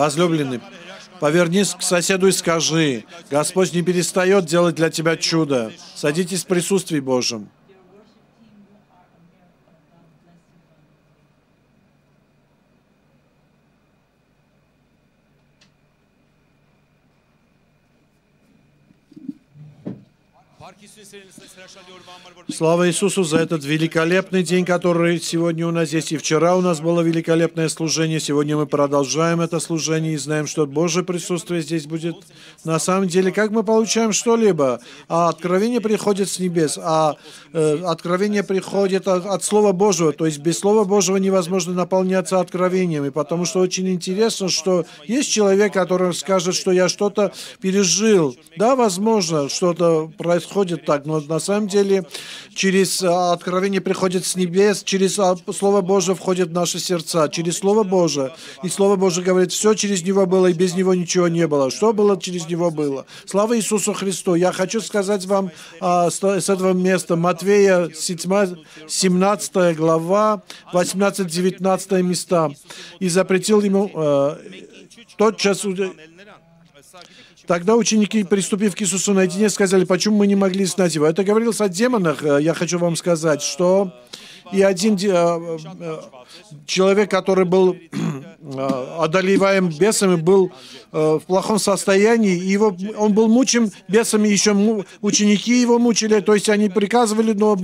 Возлюбленный, повернись к соседу и скажи, Господь не перестает делать для тебя чудо. Садитесь в присутствии Божьем. Слава Иисусу за этот великолепный день, который сегодня у нас есть. И вчера у нас было великолепное служение. Сегодня мы продолжаем это служение и знаем, что Божье присутствие здесь будет. На самом деле, как мы получаем что-либо? А откровение приходит с небес, а э, откровение приходит от, от Слова Божьего. То есть без Слова Божьего невозможно наполняться откровениями, потому что очень интересно, что есть человек, который скажет, что я что-то пережил. Да, возможно, что-то происходит так, но на самом деле через а, откровение приходит с небес, через а, Слово Божие входит в наши сердца, через Слово Божие. И Слово Божие говорит, все через Него было, и без Него ничего не было. Что было, через Него было. Слава Иисусу Христу! Я хочу сказать вам а, с этого места, Матвея 7, 17 глава, 18-19 места. «И запретил ему а, тотчас Тогда ученики, приступив к Иисусу наедине, сказали, почему мы не могли знать его. Это говорилось о демонах. Э, я хочу вам сказать, что и один э, э, человек, который был одолеваем бесами, был в плохом состоянии, и его, он был мучим бесами, еще ученики его мучили, то есть они приказывали, но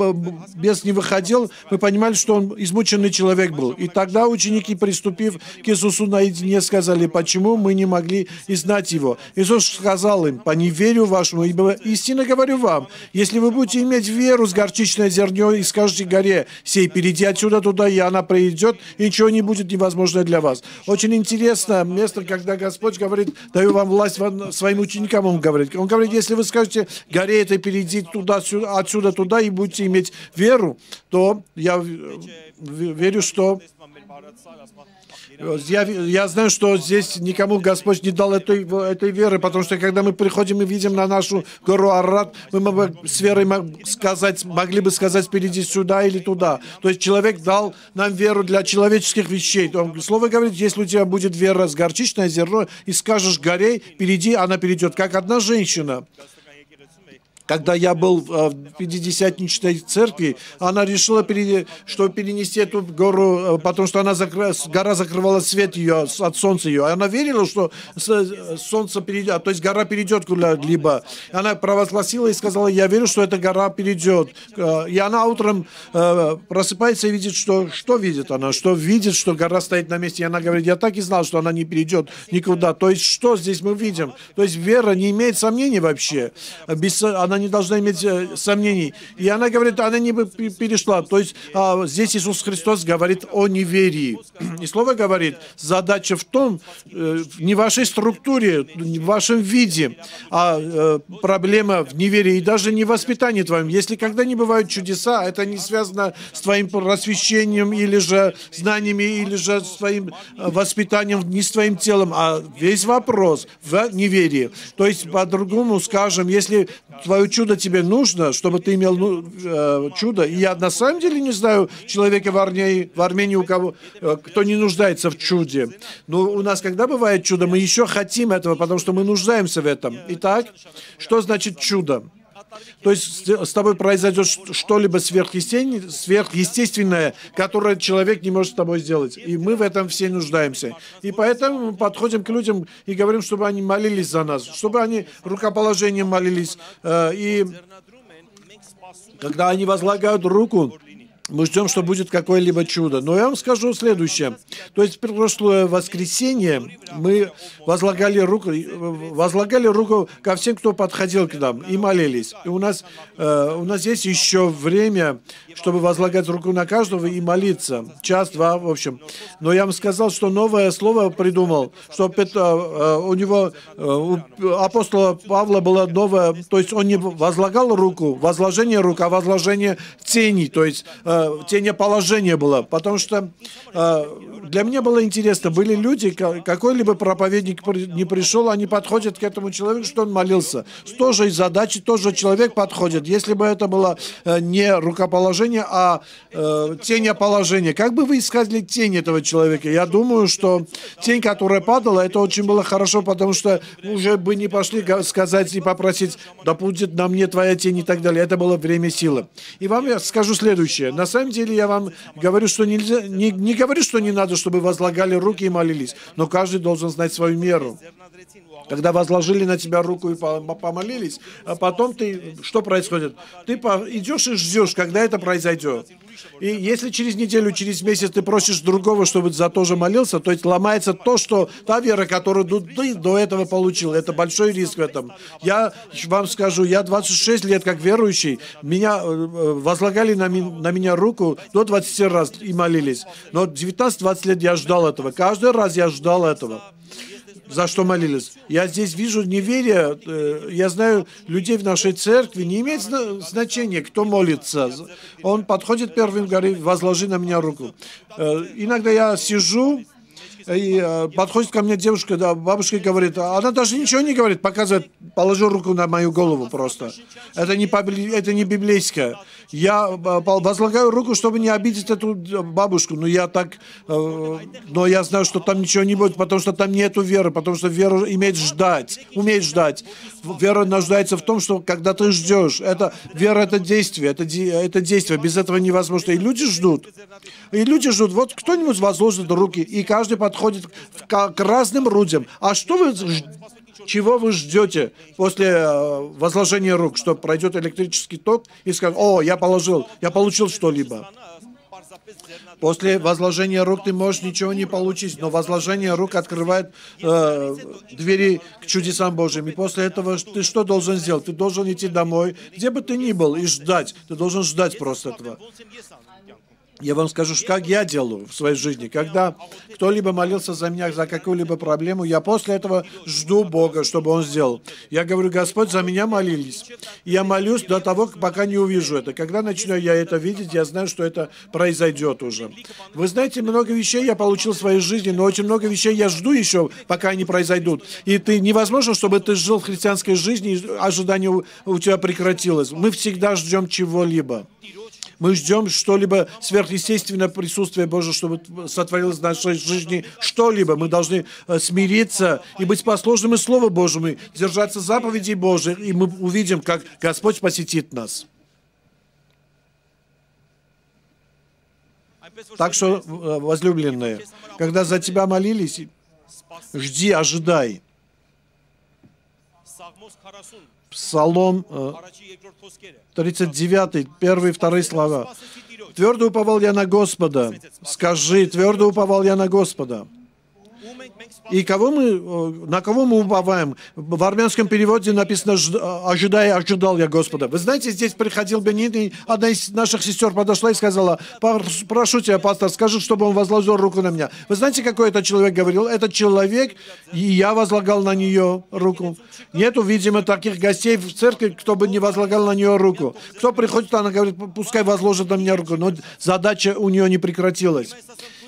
бес не выходил, мы понимали, что он измученный человек был. И тогда ученики, приступив к Иисусу наедине, сказали, почему мы не могли знать его. Иисус сказал им, по неверию вашему, ибо истинно говорю вам, если вы будете иметь веру с горчичное зерно и скажете горе, сей, перейди отсюда туда, и она придет, и ничего не будет невозможное для вас. Очень интересно место, когда Господь говорит, даю вам власть своим ученикам, Он говорит. Он говорит, если вы скажете, горе это, перейди туда, сюда, отсюда туда, и будете иметь веру, то я верю, что я, я знаю, что здесь никому Господь не дал этой, этой веры, потому что когда мы приходим и видим на нашу гору Арат, мы бы с верой сказать, могли бы сказать, перейди сюда или туда. То есть человек дал нам веру для человеческих вещей. Слово говорит, если у тебя будет вера с горчичное зерно, и скажешь горе, перейди, она перейдет. Как одна женщина когда я был в Пятидесятничной церкви, она решила, что перенести эту гору, э, потому что она закры... гора закрывала свет ее от солнца ее. Она верила, что солнце перейдет, то есть гора перейдет куда-либо. Она провозгласила и сказала, я верю, что эта гора перейдет. Э, и она утром э, просыпается и видит, что... Что видит она? Что видит, что гора стоит на месте. И она говорит, я так и знал, что она не перейдет никуда. То есть что здесь мы видим? То есть вера не имеет сомнений вообще. Она она не должна иметь э, сомнений. И она говорит, она не перешла. То есть а, здесь Иисус Христос говорит о неверии. И слово говорит, задача в том, э, не в вашей структуре, не в вашем виде, а э, проблема в неверии и даже не в воспитании твоем. Если когда не бывают чудеса, это не связано с твоим просвещением или же знаниями, или же с твоим воспитанием, не с твоим телом, а весь вопрос в неверии. То есть, по-другому скажем, если твое чудо тебе нужно, чтобы ты имел ну, э, чудо. И я на самом деле не знаю человека в Армении, в Армении у кого, э, кто не нуждается в чуде. Но у нас, когда бывает чудо, мы еще хотим этого, потому что мы нуждаемся в этом. Итак, что значит чудо? То есть с тобой произойдет что-либо сверхъестественное, которое человек не может с тобой сделать. И мы в этом все нуждаемся. И поэтому мы подходим к людям и говорим, чтобы они молились за нас, чтобы они рукоположением молились. Э, и когда они возлагают руку, мы ждем, что будет какое-либо чудо. Но я вам скажу следующее. То есть в прошлое воскресенье мы возлагали руку, возлагали руку ко всем, кто подходил к нам, и молились. И у нас, э, у нас есть еще время, чтобы возлагать руку на каждого и молиться. Час-два, в общем. Но я вам сказал, что новое слово придумал, что э, у него, э, у апостола Павла было новое, то есть он не возлагал руку, возложение рук, а возложение тени, то есть э, э, тенеположение было, потому что э, для меня было интересно, были люди, какой-либо проповедник не пришел, они подходят к этому человеку, что он молился. С той же задачей тоже человек подходит. Если бы это было э, не рукоположение, а э, тенеположение, как бы вы искали тень этого человека? Я думаю, что тень, которая падала, это очень было хорошо, потому что уже бы не пошли сказать и попросить, да будет на мне твоя тень и так далее. Это было время силы. И вам я скажу следующее. На самом деле я вам говорю, что нельзя, не, не говорю, что не надо, чтобы возлагали руки и молились, но каждый должен знать свою меру. Когда возложили на тебя руку и помолились, а потом ты, что происходит? Ты идешь и ждешь, когда это произойдет. И если через неделю, через месяц ты просишь другого, чтобы за то же молился, то есть ломается то, что та вера, которую ты до этого получил. Это большой риск в этом. Я вам скажу, я 26 лет как верующий, меня э, э, возлагали на, ми, на меня руку до 20 раз и молились. Но 19-20 лет я ждал этого. Каждый раз я ждал этого за что молились. Я здесь вижу неверие. Э, я знаю людей в нашей церкви. Не имеет значения, кто молится. Он подходит первым, говорит, возложи на меня руку. Э, иногда я сижу, и э, подходит ко мне девушка, да, бабушка говорит, она даже ничего не говорит, показывает, положи руку на мою голову просто. Это не, это не библейское. Я э, возлагаю руку, чтобы не обидеть эту бабушку, но я так, э, но я знаю, что там ничего не будет, потому что там нету веры, потому что вера имеет ждать, умеет ждать. Вера нуждается в том, что когда ты ждешь, это вера это действие, это, это действие, без этого невозможно. И люди ждут. И люди ждут, вот кто-нибудь возложит руки, и каждый подходит к, к разным людям. А что вы чего вы ждете после э, возложения рук, что пройдет электрический ток и скажет, о, я положил, я получил что-либо. После возложения рук ты можешь ничего не получить, но возложение рук открывает э, двери к чудесам Божьим. И после этого ты что должен сделать? Ты должен идти домой, где бы ты ни был, и ждать. Ты должен ждать просто этого. Я вам скажу, как я делаю в своей жизни. Когда кто-либо молился за меня за какую-либо проблему, я после этого жду Бога, чтобы Он сделал. Я говорю, Господь, за меня молились. Я молюсь до того, пока не увижу это. Когда начну я это видеть, я знаю, что это произойдет уже. Вы знаете, много вещей я получил в своей жизни, но очень много вещей я жду еще, пока они произойдут. И ты невозможно, чтобы ты жил в христианской жизни, и ожидание у тебя прекратилось. Мы всегда ждем чего-либо. Мы ждем что-либо сверхъестественное присутствие Божие, чтобы сотворилось в нашей жизни что-либо. Мы должны э, смириться и быть послушными Слову Божьему, держаться заповедей Божьих, и мы увидим, как Господь посетит нас. Так что, э, возлюбленные, когда за тебя молились, жди, ожидай. Псалом 39, э, первые и вторые слова. «Твердо уповал я на Господа». Скажи, «Твердо уповал я на Господа». И кого мы, э, на кого мы уповаем? В армянском переводе написано «ожидая, ожидал я Господа». Вы знаете, здесь приходил Бенин, одна из наших сестер подошла и сказала, прошу тебя, пастор, скажи, чтобы он возложил руку на меня. Вы знаете, какой этот человек говорил? Этот человек, и я возлагал на нее руку. Нету, видимо, таких гостей в церкви, кто бы не возлагал на нее руку. Кто приходит, она говорит, пускай возложит на меня руку, но задача у нее не прекратилась.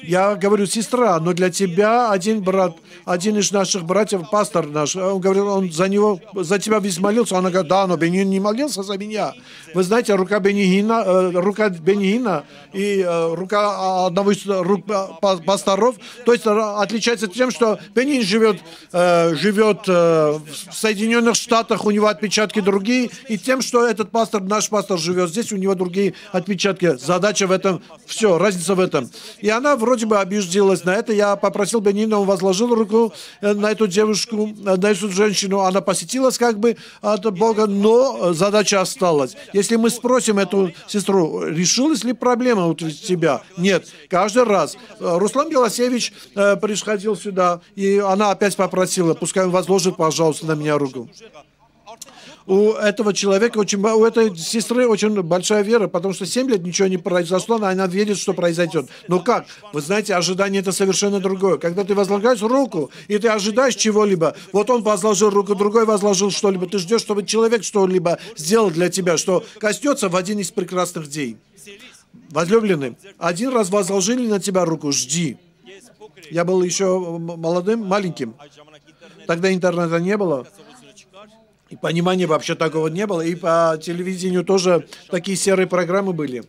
Я говорю, сестра, но для тебя один брат, один из наших братьев, пастор наш, он говорил, он за него, за тебя весь молился. Она говорит, да, но Бенин не молился за меня. Вы знаете, рука Бенигина, э, рука Бенигина и э, рука одного из рук пасторов, то есть отличается тем, что Бенин живет, э, живет в Соединенных Штатах, у него отпечатки другие, и тем, что этот пастор, наш пастор живет здесь, у него другие отпечатки. Задача в этом, все, разница в этом. И она в вроде бы обиделась на это. Я попросил Бенина, он возложил руку э, на эту девушку, э, на эту женщину. Она посетилась как бы от Бога, но задача осталась. Если мы спросим эту сестру, решилась ли проблема у тебя? Нет. Каждый раз. Э, Руслан Белосевич приходил сюда, и она опять попросила, пускай он возложит, пожалуйста, на меня руку у этого человека, очень, у этой сестры очень большая вера, потому что 7 лет ничего не произошло, но она верит, что произойдет. Но как? Вы знаете, ожидание это совершенно другое. Когда ты возлагаешь руку, и ты ожидаешь чего-либо, вот он возложил руку, другой возложил что-либо, ты ждешь, чтобы человек что-либо сделал для тебя, что коснется в один из прекрасных дней. Возлюбленный, один раз возложили на тебя руку, жди. Я был еще молодым, маленьким. Тогда интернета не было. И понимания вообще такого не было. И по телевидению тоже такие серые программы были.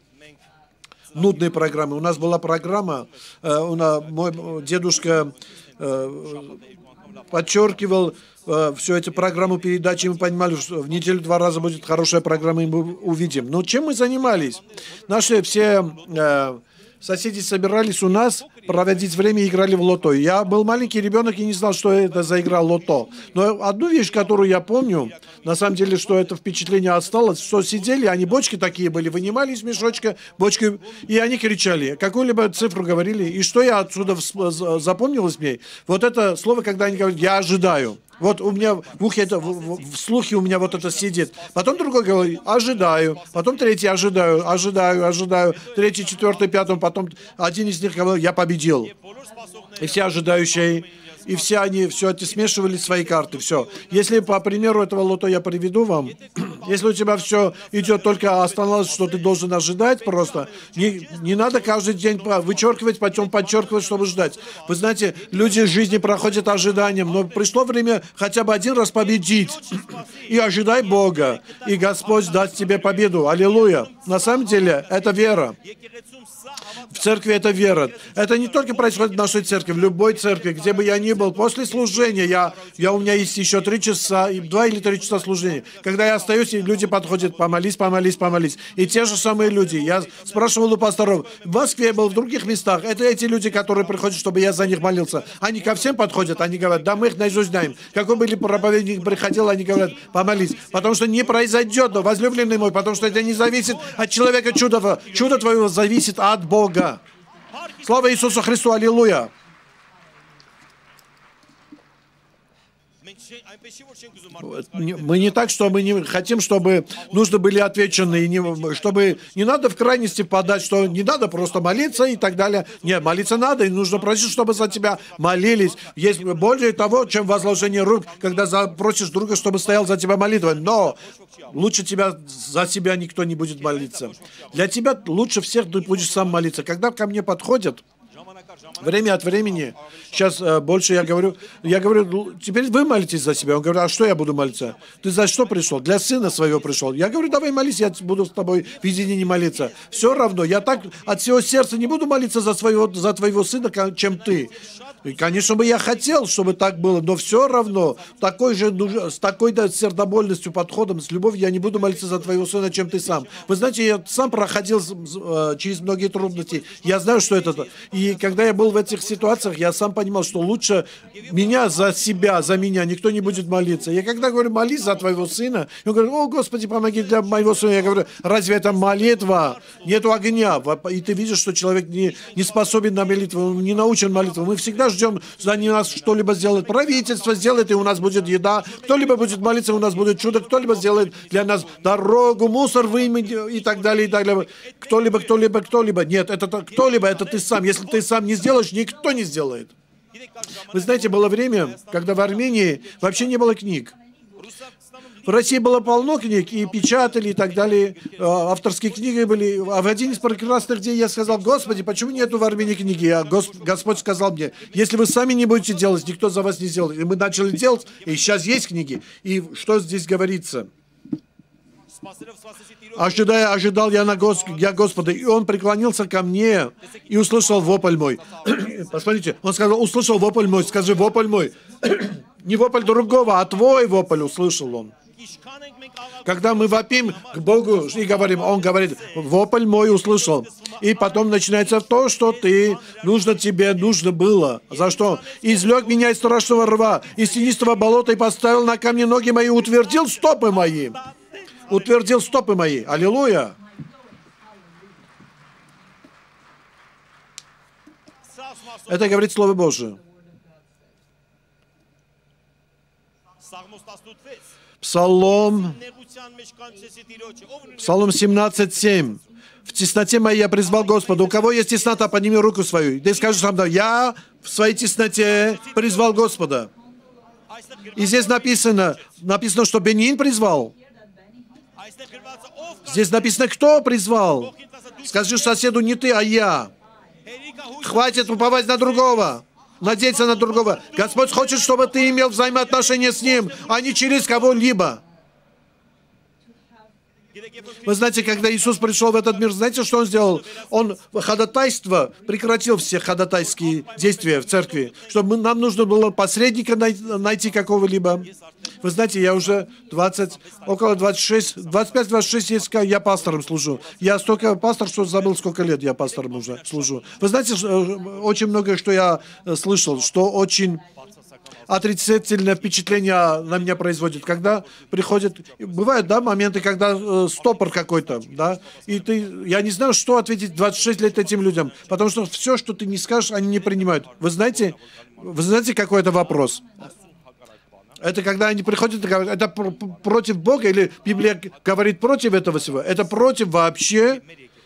Нудные программы. У нас была программа, э, у нас, мой дедушка э, подчеркивал э, все эти программы передачи, мы понимали, что в неделю два раза будет хорошая программа, и мы увидим. Но чем мы занимались? Наши все э, соседи собирались у нас проводить время играли в лото. Я был маленький ребенок и не знал, что это за игра лото. Но одну вещь, которую я помню, на самом деле, что это впечатление осталось, что сидели, они бочки такие были, вынимали из мешочка бочки, и они кричали, какую-либо цифру говорили. И что я отсюда запомнилось мне? Вот это слово, когда они говорят, я ожидаю. Вот у меня в ухе это, в, в слухе у меня вот это сидит. Потом другой говорит, ожидаю. Потом третий, ожидаю, ожидаю, ожидаю. Третий, четвертый, пятый, потом один из них говорил, я победил. И все ожидающие и все они, все эти смешивали свои карты, все. Если по примеру этого лото я приведу вам, если у тебя все идет только остановилось, что ты должен ожидать просто, не, не надо каждый день вычеркивать, потом подчеркивать, чтобы ждать. Вы знаете, люди в жизни проходят ожиданием, но пришло время хотя бы один раз победить. И ожидай Бога, и Господь даст тебе победу. Аллилуйя. На самом деле, это вера. В церкви это вера. Это не только происходит в нашей церкви, в любой церкви, где бы я ни был. После служения, я, я, у меня есть еще три часа, два или три часа служения. Когда я остаюсь, и люди подходят, помолись, помолись, помолись. И те же самые люди. Я спрашивал у пасторов, в Москве я был, в других местах. Это эти люди, которые приходят, чтобы я за них молился. Они ко всем подходят, они говорят, да, мы их наизусть знаем. Какой бы проповедник приходил, они говорят, помолись. Потому что не произойдет, но возлюбленный мой, потому что это не зависит от человека чудо. Чудо твоего зависит от Бога. Слава Иисусу Христу, аллилуйя! Мы не так, что мы не хотим, чтобы нужно были отвечены, чтобы не надо в крайности подать, что не надо просто молиться и так далее. Нет, молиться надо, и нужно просить, чтобы за тебя молились. Есть более того, чем возложение рук, когда запросишь друга, чтобы стоял за тебя молитва. Но лучше тебя за себя никто не будет молиться. Для тебя лучше всех ты будешь сам молиться. Когда ко мне подходят, Время от времени, сейчас э, больше я говорю, я говорю, «Ну, теперь вы молитесь за себя. Он говорит, а что я буду молиться? Ты за что пришел? Для сына своего пришел. Я говорю, давай молись, я буду с тобой в единении молиться. Все равно, я так от всего сердца не буду молиться за, своего, за твоего сына, чем ты. И, конечно бы я хотел, чтобы так было, но все равно такой же, с такой да, сердобольностью, подходом, с любовью я не буду молиться за твоего сына, чем ты сам. Вы знаете, я сам проходил э, через многие трудности. Я знаю, что это. И когда я был в этих ситуациях, я сам понимал, что лучше меня за себя, за меня никто не будет молиться. Я когда говорю, молись за твоего сына, он говорит, о, Господи, помоги для моего сына. Я говорю, разве это молитва? Нету огня. И ты видишь, что человек не, не способен на молитву, он не научен молитве. Мы всегда ждем, что они нас что-либо сделают. Правительство сделает, и у нас будет еда. Кто-либо будет молиться, у нас будет чудо. Кто-либо сделает для нас дорогу, мусор вымыть и так далее, и так далее. Кто-либо, кто-либо, кто-либо. Нет, это кто-либо, это ты сам. Если ты сам не сделаешь, никто не сделает. Вы знаете, было время, когда в Армении вообще не было книг. В России было полно книг, и печатали, и так далее. А, авторские книги были. А в один из прекрасных дней я сказал, Господи, почему нету в Армении книги? А Господь сказал мне, если вы сами не будете делать, никто за вас не сделает. И мы начали делать, и сейчас есть книги. И что здесь говорится? Ожидая, ожидал я, на Гос... я Господа, и он преклонился ко мне и услышал вопль мой. Посмотрите, он сказал, услышал вопль мой, скажи, вопль мой. Не вопль другого, а твой вопль услышал он. Когда мы вопим к Богу и говорим, Он говорит, вопль мой услышал. И потом начинается то, что ты, нужно тебе, нужно было. За что? Излег меня из страшного рва, из тенистого болота и поставил на камни ноги мои, утвердил стопы мои. Утвердил стопы мои. Аллилуйя. Это говорит Слово Божие. Псалом, Псалом 17.7. В тесноте моей я призвал Господа. У кого есть теснота, подними руку свою. Ты скажешь сам, я в своей тесноте призвал Господа. И здесь написано, написано, что Бенин призвал. Здесь написано, кто призвал. Скажи соседу не ты, а я. Хватит уповать на другого. Надеяться на другого. Господь хочет, чтобы ты имел взаимоотношения с Ним, а не через кого-либо. Вы знаете, когда Иисус пришел в этот мир, знаете, что Он сделал? Он ходатайство, прекратил все ходатайские действия в церкви, чтобы нам нужно было посредника найти какого-либо. Вы знаете, я уже 20, около 26, 25-26 есть, я пастором служу. Я столько пастор, что забыл, сколько лет я пастором уже служу. Вы знаете, э, очень многое, что я э, слышал, что очень отрицательное впечатление на меня производит, когда приходит, бывают, да, моменты, когда э, стопор какой-то, да, и ты, я не знаю, что ответить 26 лет этим людям, потому что все, что ты не скажешь, они не принимают. Вы знаете, вы знаете, какой это вопрос? Это когда они приходят и говорят, это против Бога, или Библия говорит против этого всего. Это против вообще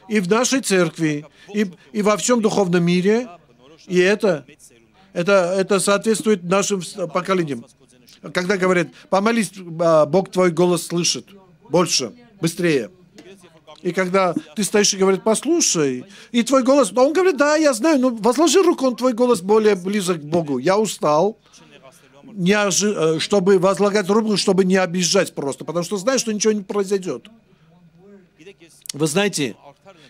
и в нашей церкви, и, и во всем духовном мире. И это это, это соответствует нашим поколениям. Когда говорят, помолись, а, Бог твой голос слышит. Больше, быстрее. И когда ты стоишь и говоришь, послушай, и твой голос, он говорит, да, я знаю, но возложи руку, он твой голос более близок к Богу. Я устал, не ожи... Э, чтобы возлагать руку, чтобы не обижать просто, потому что знаешь, что ничего не произойдет. Вы знаете,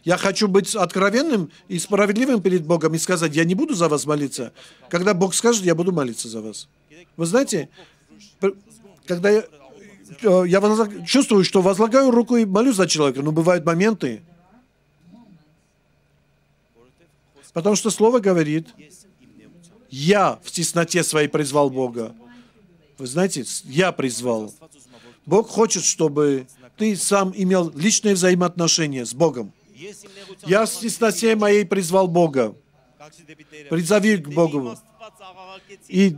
я хочу быть откровенным и справедливым перед Богом и сказать, я не буду за вас молиться. Когда Бог скажет, я буду молиться за вас. Вы знаете, когда я, э, я чувствую, что возлагаю руку и молюсь за человека, но бывают моменты, потому что Слово говорит, я в тесноте своей призвал Бога. Вы знаете, я призвал. Бог хочет, чтобы ты сам имел личные взаимоотношения с Богом. Я в тесноте моей призвал Бога. Призови к Богу. И,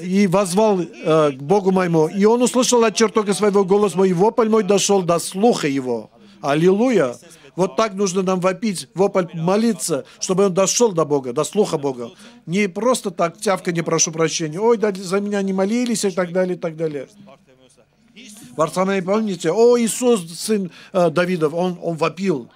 и возвал э, к Богу моему. И он услышал от чертога своего голос мой, и вопль мой дошел до слуха его. Аллилуйя! Вот так нужно нам вопить, вопль молиться, чтобы он дошел до Бога, до слуха Бога. Не просто так, тявка, не прошу прощения, ой, да за меня не молились и так далее, и так далее. В Арсанае, помните, о, Иисус, сын э, Давидов, он, он вопил.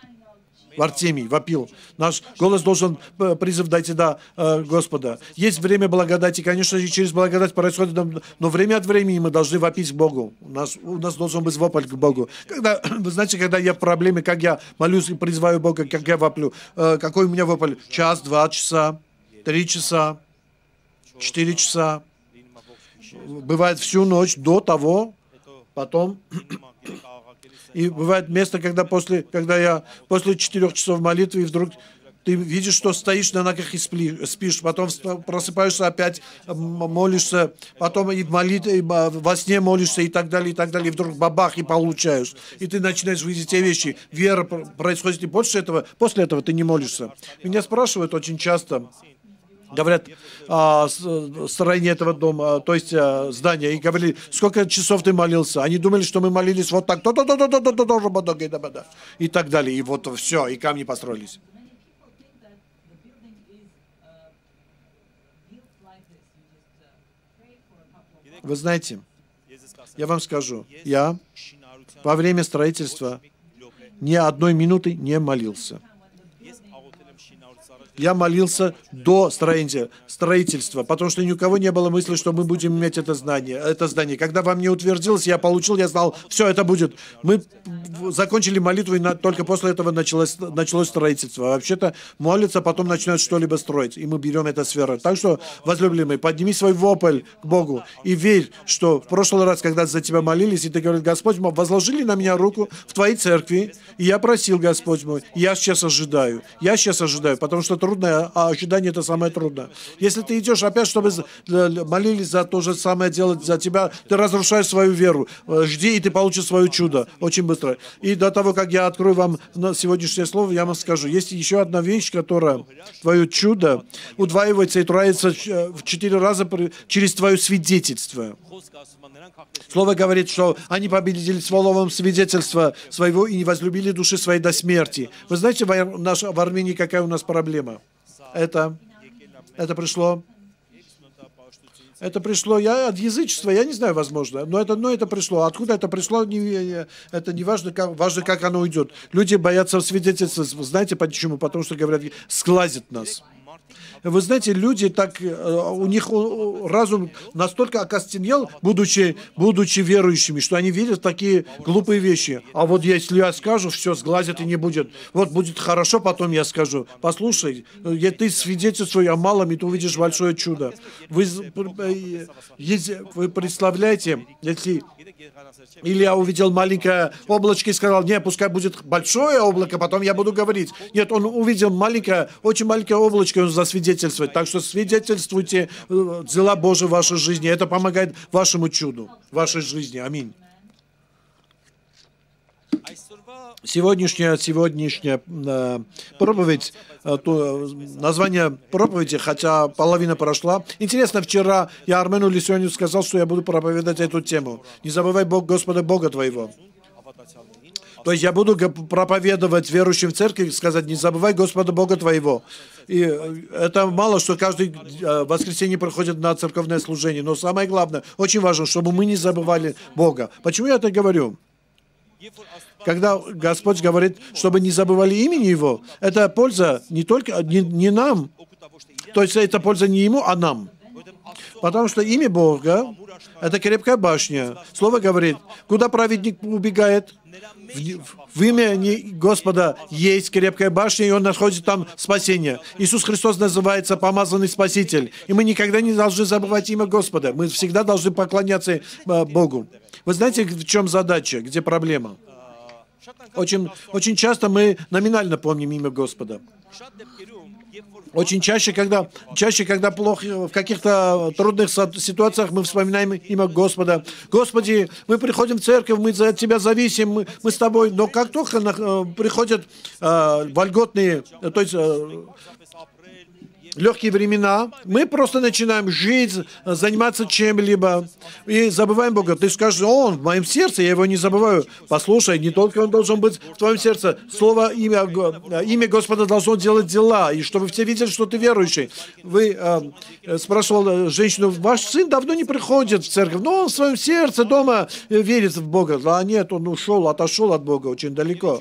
Артемий вопил. Наш голос должен э, призыв дайте да э, Господа. Есть время благодати, конечно же, через благодать происходит, но время от времени мы должны вопить к Богу. У нас, у нас должен быть вопль к Богу. Когда, вы знаете, когда я в проблеме, как я молюсь и призываю Бога, как я воплю, э, какой у меня вопль? Час, два часа, три часа, четыре часа. Бывает всю ночь до того, потом и бывает место, когда после, когда я после четырех часов молитвы, и вдруг ты видишь, что стоишь на ногах и спишь, потом просыпаешься опять, молишься, потом и в молитве, и во сне молишься и так далее, и так далее, и вдруг бабах и получаешь. И ты начинаешь видеть те вещи. Вера происходит и после этого, после этого ты не молишься. Меня спрашивают очень часто, говорят, а, строение этого дома, то есть а, здания, и говорили, сколько часов ты молился. Они думали, что мы молились вот так, и так далее. И вот все, и камни построились. Вы знаете, я вам скажу, я во время строительства ни одной минуты не молился. Я молился до строительства, потому что ни у кого не было мысли, что мы будем иметь это здание. Это здание. Когда вам не утвердилось, я получил, я знал, все, это будет. Мы закончили молитву, и на, только после этого началось, началось строительство. Вообще-то молятся, потом начинают что-либо строить, и мы берем это сферу. Так что, возлюбленный, подними свой вопль к Богу и верь, что в прошлый раз, когда за тебя молились, и ты говоришь, Господь, мы возложили на меня руку в твоей церкви, и я просил, Господь мой, я сейчас ожидаю. Я сейчас ожидаю, потому что трудное, а ожидание это самое трудное. Если ты идешь опять, чтобы молились за то же самое делать за тебя, ты разрушаешь свою веру. Э, жди, и ты получишь свое чудо очень быстро. И до того, как я открою вам сегодняшнее слово, я вам скажу, есть еще одна вещь, которая твое чудо удваивается и троится э, в четыре раза через твое свидетельство. Слово говорит, что они победили словом свидетельства своего и не возлюбили души своей до смерти. Вы знаете, в, в Армении какая у нас проблема? Это, это пришло Это пришло я от язычества, я не знаю, возможно, но это, но это пришло. Откуда это пришло, не, это не важно, как, важно, как оно уйдет. Люди боятся свидетельства. Знаете почему? Потому что говорят, сглазит нас. Вы знаете, люди так, э, у них разум настолько окостенел, будучи, будучи верующими, что они видят такие глупые вещи. А вот если я скажу, все, сглазят и не будет. Вот будет хорошо, потом я скажу. Послушай, я, ты свидетельствуй о малом, и ты увидишь большое чудо. Вы, э, вы представляете, если Илья увидел маленькое облачко и сказал, нет, пускай будет большое облако, потом я буду говорить. Нет, он увидел маленькое, очень маленькое облачко, и он засвидетельствует. Так что свидетельствуйте э, дела Божьи в вашей жизни. Это помогает вашему чуду, вашей жизни. Аминь. Сегодняшняя, сегодняшняя э, проповедь, э, то, название проповеди, хотя половина прошла. Интересно, вчера я Армену Лисионю сказал, что я буду проповедовать эту тему. Не забывай Бог Господа Бога твоего. То есть я буду проповедовать верующим в церкви, сказать, не забывай Господа Бога твоего. И э, это мало, что каждый э, воскресенье проходит на церковное служение. Но самое главное, очень важно, чтобы мы не забывали Бога. Почему я это говорю? Когда Господь говорит, чтобы не забывали имени Его, это польза не только не, не нам, то есть это польза не Ему, а нам. Потому что имя Бога – это крепкая башня. Слово говорит, куда праведник убегает? В, в имя Господа есть крепкая башня, и Он находит там спасение. Иисус Христос называется помазанный Спаситель. И мы никогда не должны забывать имя Господа. Мы всегда должны поклоняться э, Богу. Вы знаете, в чем задача, где проблема? Очень, очень часто мы номинально помним имя Господа. Очень чаще, когда, чаще, когда плохо, в каких-то трудных ситуациях мы вспоминаем имя Господа. Господи, мы приходим в церковь, мы за Тебя зависим, мы, мы с Тобой. Но как только э, приходят э, вольготные, то есть э, легкие времена, мы просто начинаем жить, заниматься чем-либо и забываем Бога. Ты скажешь, он в моем сердце, я его не забываю. Послушай, не только он должен быть в твоем сердце. Слово, имя, имя Господа должно делать дела, и чтобы все видели, что ты верующий. Вы э, спрашивал женщину, ваш сын давно не приходит в церковь, но он в своем сердце дома верит в Бога. А нет, он ушел, отошел от Бога очень далеко.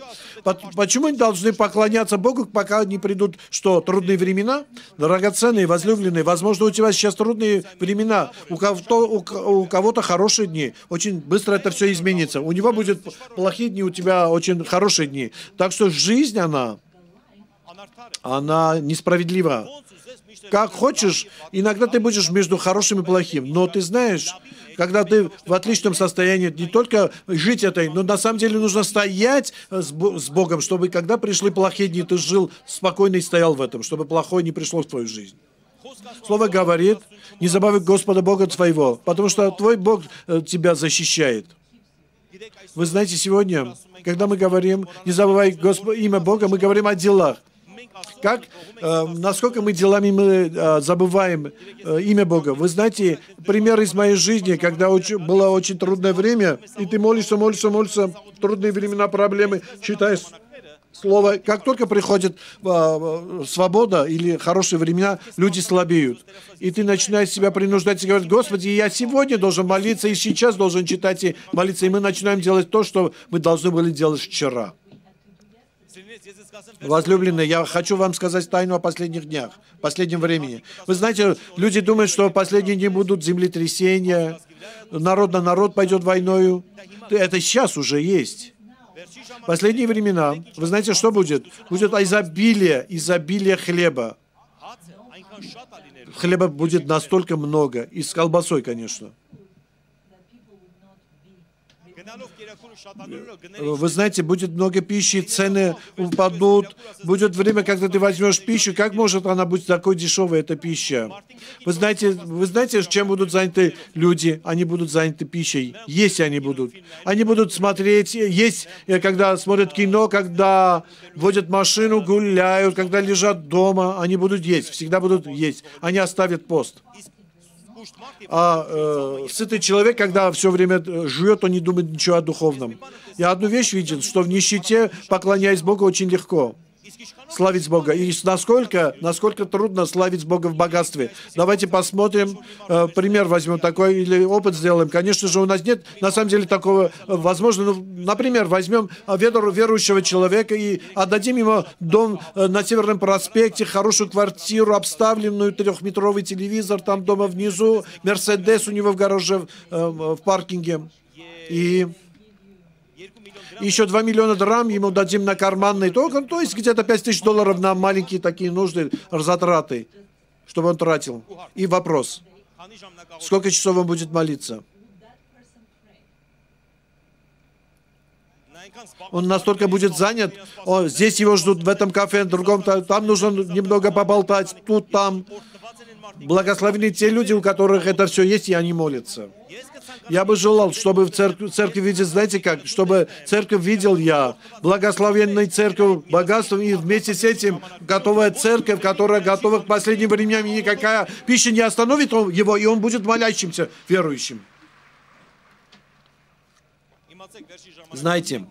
Почему не должны поклоняться Богу, пока не придут, что, трудные времена? Драгоценные, возлюбленные, возможно, у тебя сейчас трудные времена, у кого-то, у кого-то хорошие дни. Очень быстро это все изменится. У него будет плохие дни, у тебя очень хорошие дни. Так что жизнь, она, она несправедлива. Как хочешь, иногда ты будешь между хорошим и плохим, но ты знаешь, когда ты в отличном состоянии, не только жить этой, но на самом деле нужно стоять с Богом, чтобы когда пришли плохие дни, ты жил спокойно и стоял в этом, чтобы плохое не пришло в твою жизнь. Слово говорит, не забавь Господа Бога твоего, потому что твой Бог э, тебя защищает. Вы знаете, сегодня, когда мы говорим, не забывай Госп... имя Бога, мы говорим о делах. Как, э, насколько мы делами мы э, забываем э, имя Бога. Вы знаете, пример из моей жизни, когда очень, было очень трудное время, и ты молишься, молишься, молишься, трудные времена, проблемы, читаешь слово. Как только приходит э, свобода или хорошие времена, люди слабеют. И ты начинаешь себя принуждать и говорить, Господи, я сегодня должен молиться, и сейчас должен читать и молиться. И мы начинаем делать то, что мы должны были делать вчера. Возлюбленные, я хочу вам сказать тайну о последних днях, последнем времени. Вы знаете, люди думают, что последние дни будут землетрясения, народ на народ пойдет войною. Это сейчас уже есть. Последние времена, вы знаете, что будет? Будет изобилие, изобилие хлеба. Хлеба будет настолько много, и с колбасой, конечно. Вы знаете, будет много пищи, цены упадут. Будет время, когда ты возьмешь пищу. Как может она быть такой дешевой, эта пища? Вы знаете, вы знаете, чем будут заняты люди? Они будут заняты пищей. Есть они будут. Они будут смотреть, есть, э, когда смотрят кино, когда водят машину, гуляют, когда лежат дома. Они будут есть, всегда будут есть. Они оставят пост. А э, сытый человек, когда все время э, жует, он не думает ничего о духовном. Я одну вещь видел, что в нищете, поклоняясь Богу, очень легко. Славить Бога. И насколько, насколько трудно славить Бога в богатстве. Давайте посмотрим, э, пример возьмем такой, или опыт сделаем. Конечно же, у нас нет, на самом деле, такого э, возможно. Ну, например, возьмем э, веру, верующего человека и отдадим ему дом на Северном проспекте, хорошую квартиру, обставленную, трехметровый телевизор там дома внизу, Мерседес у него в гараже, в паркинге. И еще 2 миллиона драм ему дадим на карманный токен, то есть где-то 5 тысяч долларов на маленькие такие нужды, затраты, чтобы он тратил. И вопрос, сколько часов он будет молиться? Он настолько будет занят, о, здесь его ждут в этом кафе, в другом, там нужно немного поболтать, тут, там. Благословены те люди, у которых это все есть, и они молятся. Я бы желал, чтобы в церкви, церкви видел, знаете как, чтобы церковь видел я, благословенной церковь богатством, и вместе с этим готовая церковь, которая готова к последним временам, и никакая пища не остановит его, и он будет молящимся, верующим. Знаете,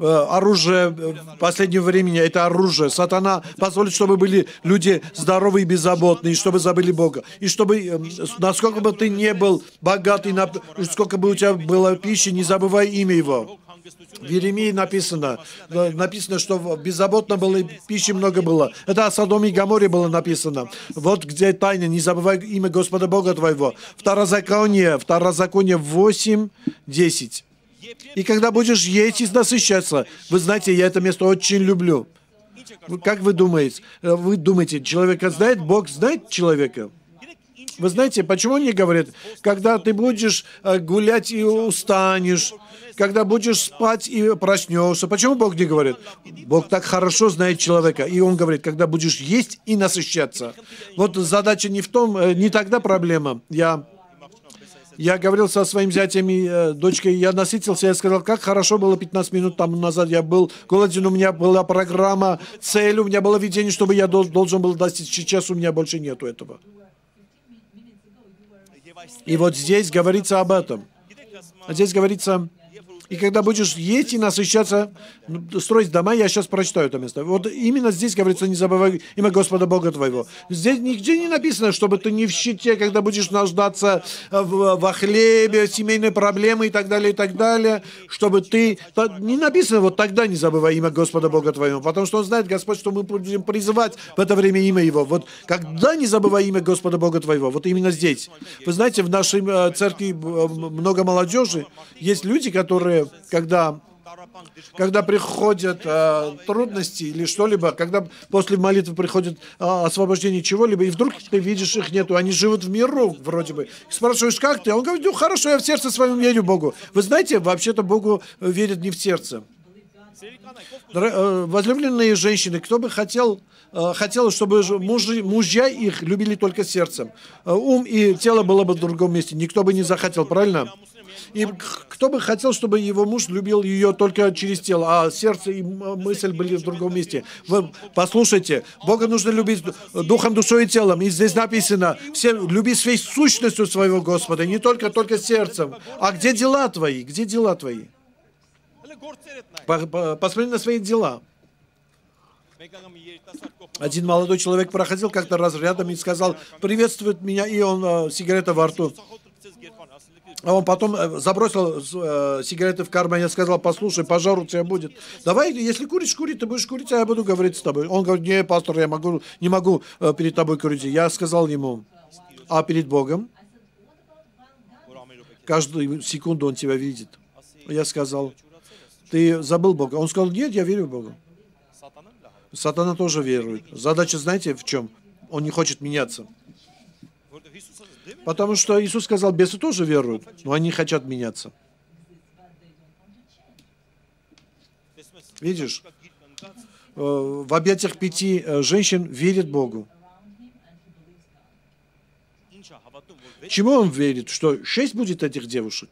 оружие э, последнего времени – это оружие. Сатана позволит, чтобы были люди здоровые и беззаботные, чтобы забыли Бога. И чтобы, э, насколько бы ты не был богатый, сколько бы у тебя было пищи, не забывай имя Его. В Еремии написано, написано, что беззаботно было, и пищи много было. Это о Содоме и Гаморе было написано. Вот где тайна, не забывай имя Господа Бога твоего. Второзаконие, Второзаконие 8, 10. И когда будешь есть и насыщаться, вы знаете, я это место очень люблю. Как вы думаете? Вы думаете, человека знает? Бог знает человека? Вы знаете, почему они говорят, когда ты будешь э, гулять и устанешь, когда будешь спать и проснешься. Почему Бог не говорит? Бог так хорошо знает человека. И Он говорит, когда будешь есть и насыщаться. Вот задача не в том, э, не тогда проблема. Я я говорил со своим зятем и э, дочкой, я насытился, я сказал, как хорошо было 15 минут тому назад, я был голоден, у меня была программа, цель, у меня было видение, чтобы я дол должен был достичь, сейчас у меня больше нету этого. И вот здесь говорится об этом. Здесь говорится, и когда будешь есть и насыщаться, ну, строить дома, я сейчас прочитаю это место. Вот именно здесь говорится, не забывай имя Господа Бога твоего. Здесь нигде не написано, чтобы ты не в щите, когда будешь нуждаться в, во хлебе, семейные проблемы и так далее, и так далее, чтобы ты... Не написано, вот тогда не забывай имя Господа Бога твоего, потому что Он знает, Господь, что мы будем призывать в это время имя Его. Вот когда не забывай имя Господа Бога твоего, вот именно здесь. Вы знаете, в нашей э, церкви э, много молодежи, есть люди, которые когда, когда приходят э, трудности или что-либо, когда после молитвы приходит э, освобождение чего-либо, и вдруг ты видишь их нету, они живут в миру вроде бы. Спрашиваешь, как ты? Он говорит, ну хорошо, я в сердце своем верю Богу. Вы знаете, вообще-то Богу верят не в сердце. Э, возлюбленные женщины, кто бы хотел, э, хотел, чтобы мужи, мужья их любили только сердцем. Э, ум и тело было бы в другом месте. Никто бы не захотел, правильно? И кто бы хотел, чтобы его муж любил ее только через тело, а сердце и мысль были в другом месте. Вы послушайте, Бога нужно любить духом, душой и телом. И здесь написано, все, люби всей сущностью своего Господа, не только, только сердцем. А где дела твои? Где дела твои? Посмотри на свои дела. Один молодой человек проходил как-то раз рядом и сказал, приветствует меня, и он э, сигарета во рту. А он потом э, забросил э, сигареты в карман, я сказал, послушай, пожар у тебя будет. Давай, если куришь, кури, ты будешь курить, а я буду говорить с тобой. Он говорит, не, пастор, я могу, не могу э, перед тобой курить. Я сказал ему, а перед Богом? Каждую секунду он тебя видит. Я сказал, ты забыл Бога? Он сказал, нет, я верю в Бога. Сатана тоже верует. Задача, знаете, в чем? Он не хочет меняться. Потому что Иисус сказал, бесы тоже веруют, но они хотят меняться. Видишь, э, в объятиях пяти э, женщин верит Богу. Чему он верит? Что шесть будет этих девушек?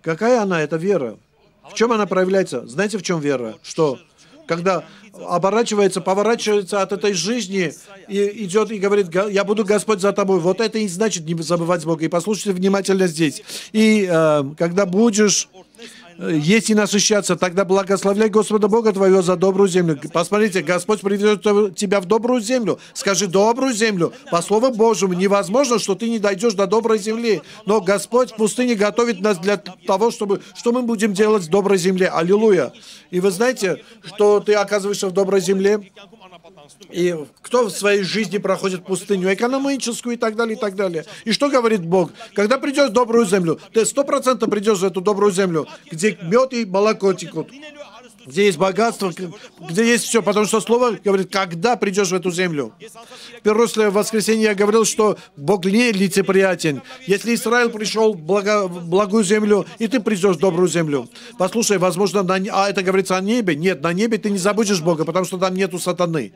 Какая она, эта вера? В чем она проявляется? Знаете, в чем вера? Что когда оборачивается, поворачивается от этой жизни и идет и говорит, я буду Господь за тобой. Вот это и значит не забывать Бога. И послушайте внимательно здесь. И э, когда будешь э, есть и насыщаться, тогда благословляй Господа Бога твоего за добрую землю. Посмотрите, Господь приведет тебя в добрую землю. Скажи, добрую землю. По Слову Божьему невозможно, что ты не дойдешь до доброй земли. Но Господь в пустыне готовит нас для того, чтобы, что мы будем делать в доброй земле. Аллилуйя. И вы знаете, что ты оказываешься в доброй земле? И кто в своей жизни проходит пустыню экономическую и так далее, и так далее. И что говорит Бог? Когда придешь в добрую землю, ты сто процентов придешь в эту добрую землю, где мед и молоко текут, где есть богатство, где есть все, потому что Слово говорит, когда придешь в эту землю. В прошлое воскресенье я говорил, что Бог не лицеприятен. Если Израиль пришел в благо, благую землю, и ты придешь в добрую землю. Послушай, возможно, на, а это говорится о небе? Нет, на небе ты не забудешь Бога, потому что там нету сатаны.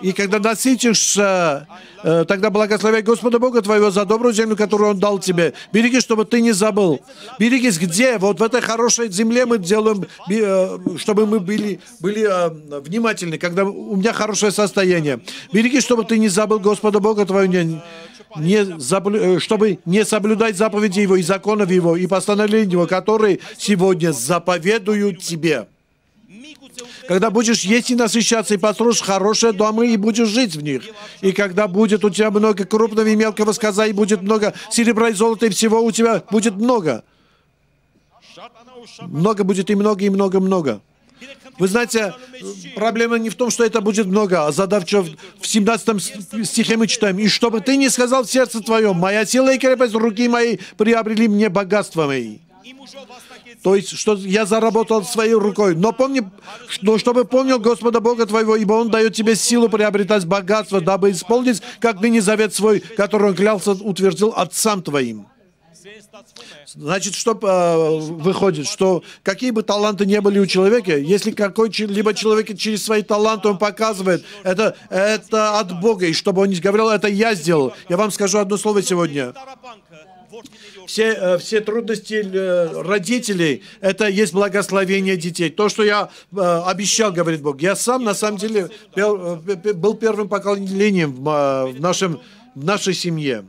И когда насытишься, э, тогда благословяй Господа Бога твоего за добрую землю, которую Он дал тебе. Береги, чтобы ты не забыл. Берегись где? Вот в этой хорошей земле мы делаем, э, чтобы мы были, были э, внимательны, когда у меня хорошее состояние. Береги, чтобы ты не забыл Господа Бога твоего, не, не чтобы не соблюдать заповеди Его и законов Его и постановления Его, которые сегодня заповедуют тебе. Когда будешь есть и насыщаться, и построишь хорошие дома, и будешь жить в них. И когда будет у тебя много крупного и мелкого сказа, и будет много серебра и золота, и всего у тебя будет много. Много будет и много, и много-много. Вы знаете, проблема не в том, что это будет много, а задача в 17 стихе мы читаем. «И чтобы ты не сказал в сердце твоем, моя сила и крепость руки моей приобрели мне богатство мои». То есть, что я заработал своей рукой. Но помни, но чтобы помнил Господа Бога твоего, ибо Он дает тебе силу приобретать богатство, дабы исполнить, как ныне завет свой, который Он клялся, утвердил отцам твоим. Значит, что э, выходит, что какие бы таланты не были у человека, если какой-либо человек через свои таланты он показывает, это, это от Бога, и чтобы он не говорил, это я сделал. Я вам скажу одно слово сегодня все, э, все трудности э, родителей, это есть благословение детей. То, что я э, обещал, говорит Бог. Я сам, на самом деле, был первым поколением в, нашем, в нашей семье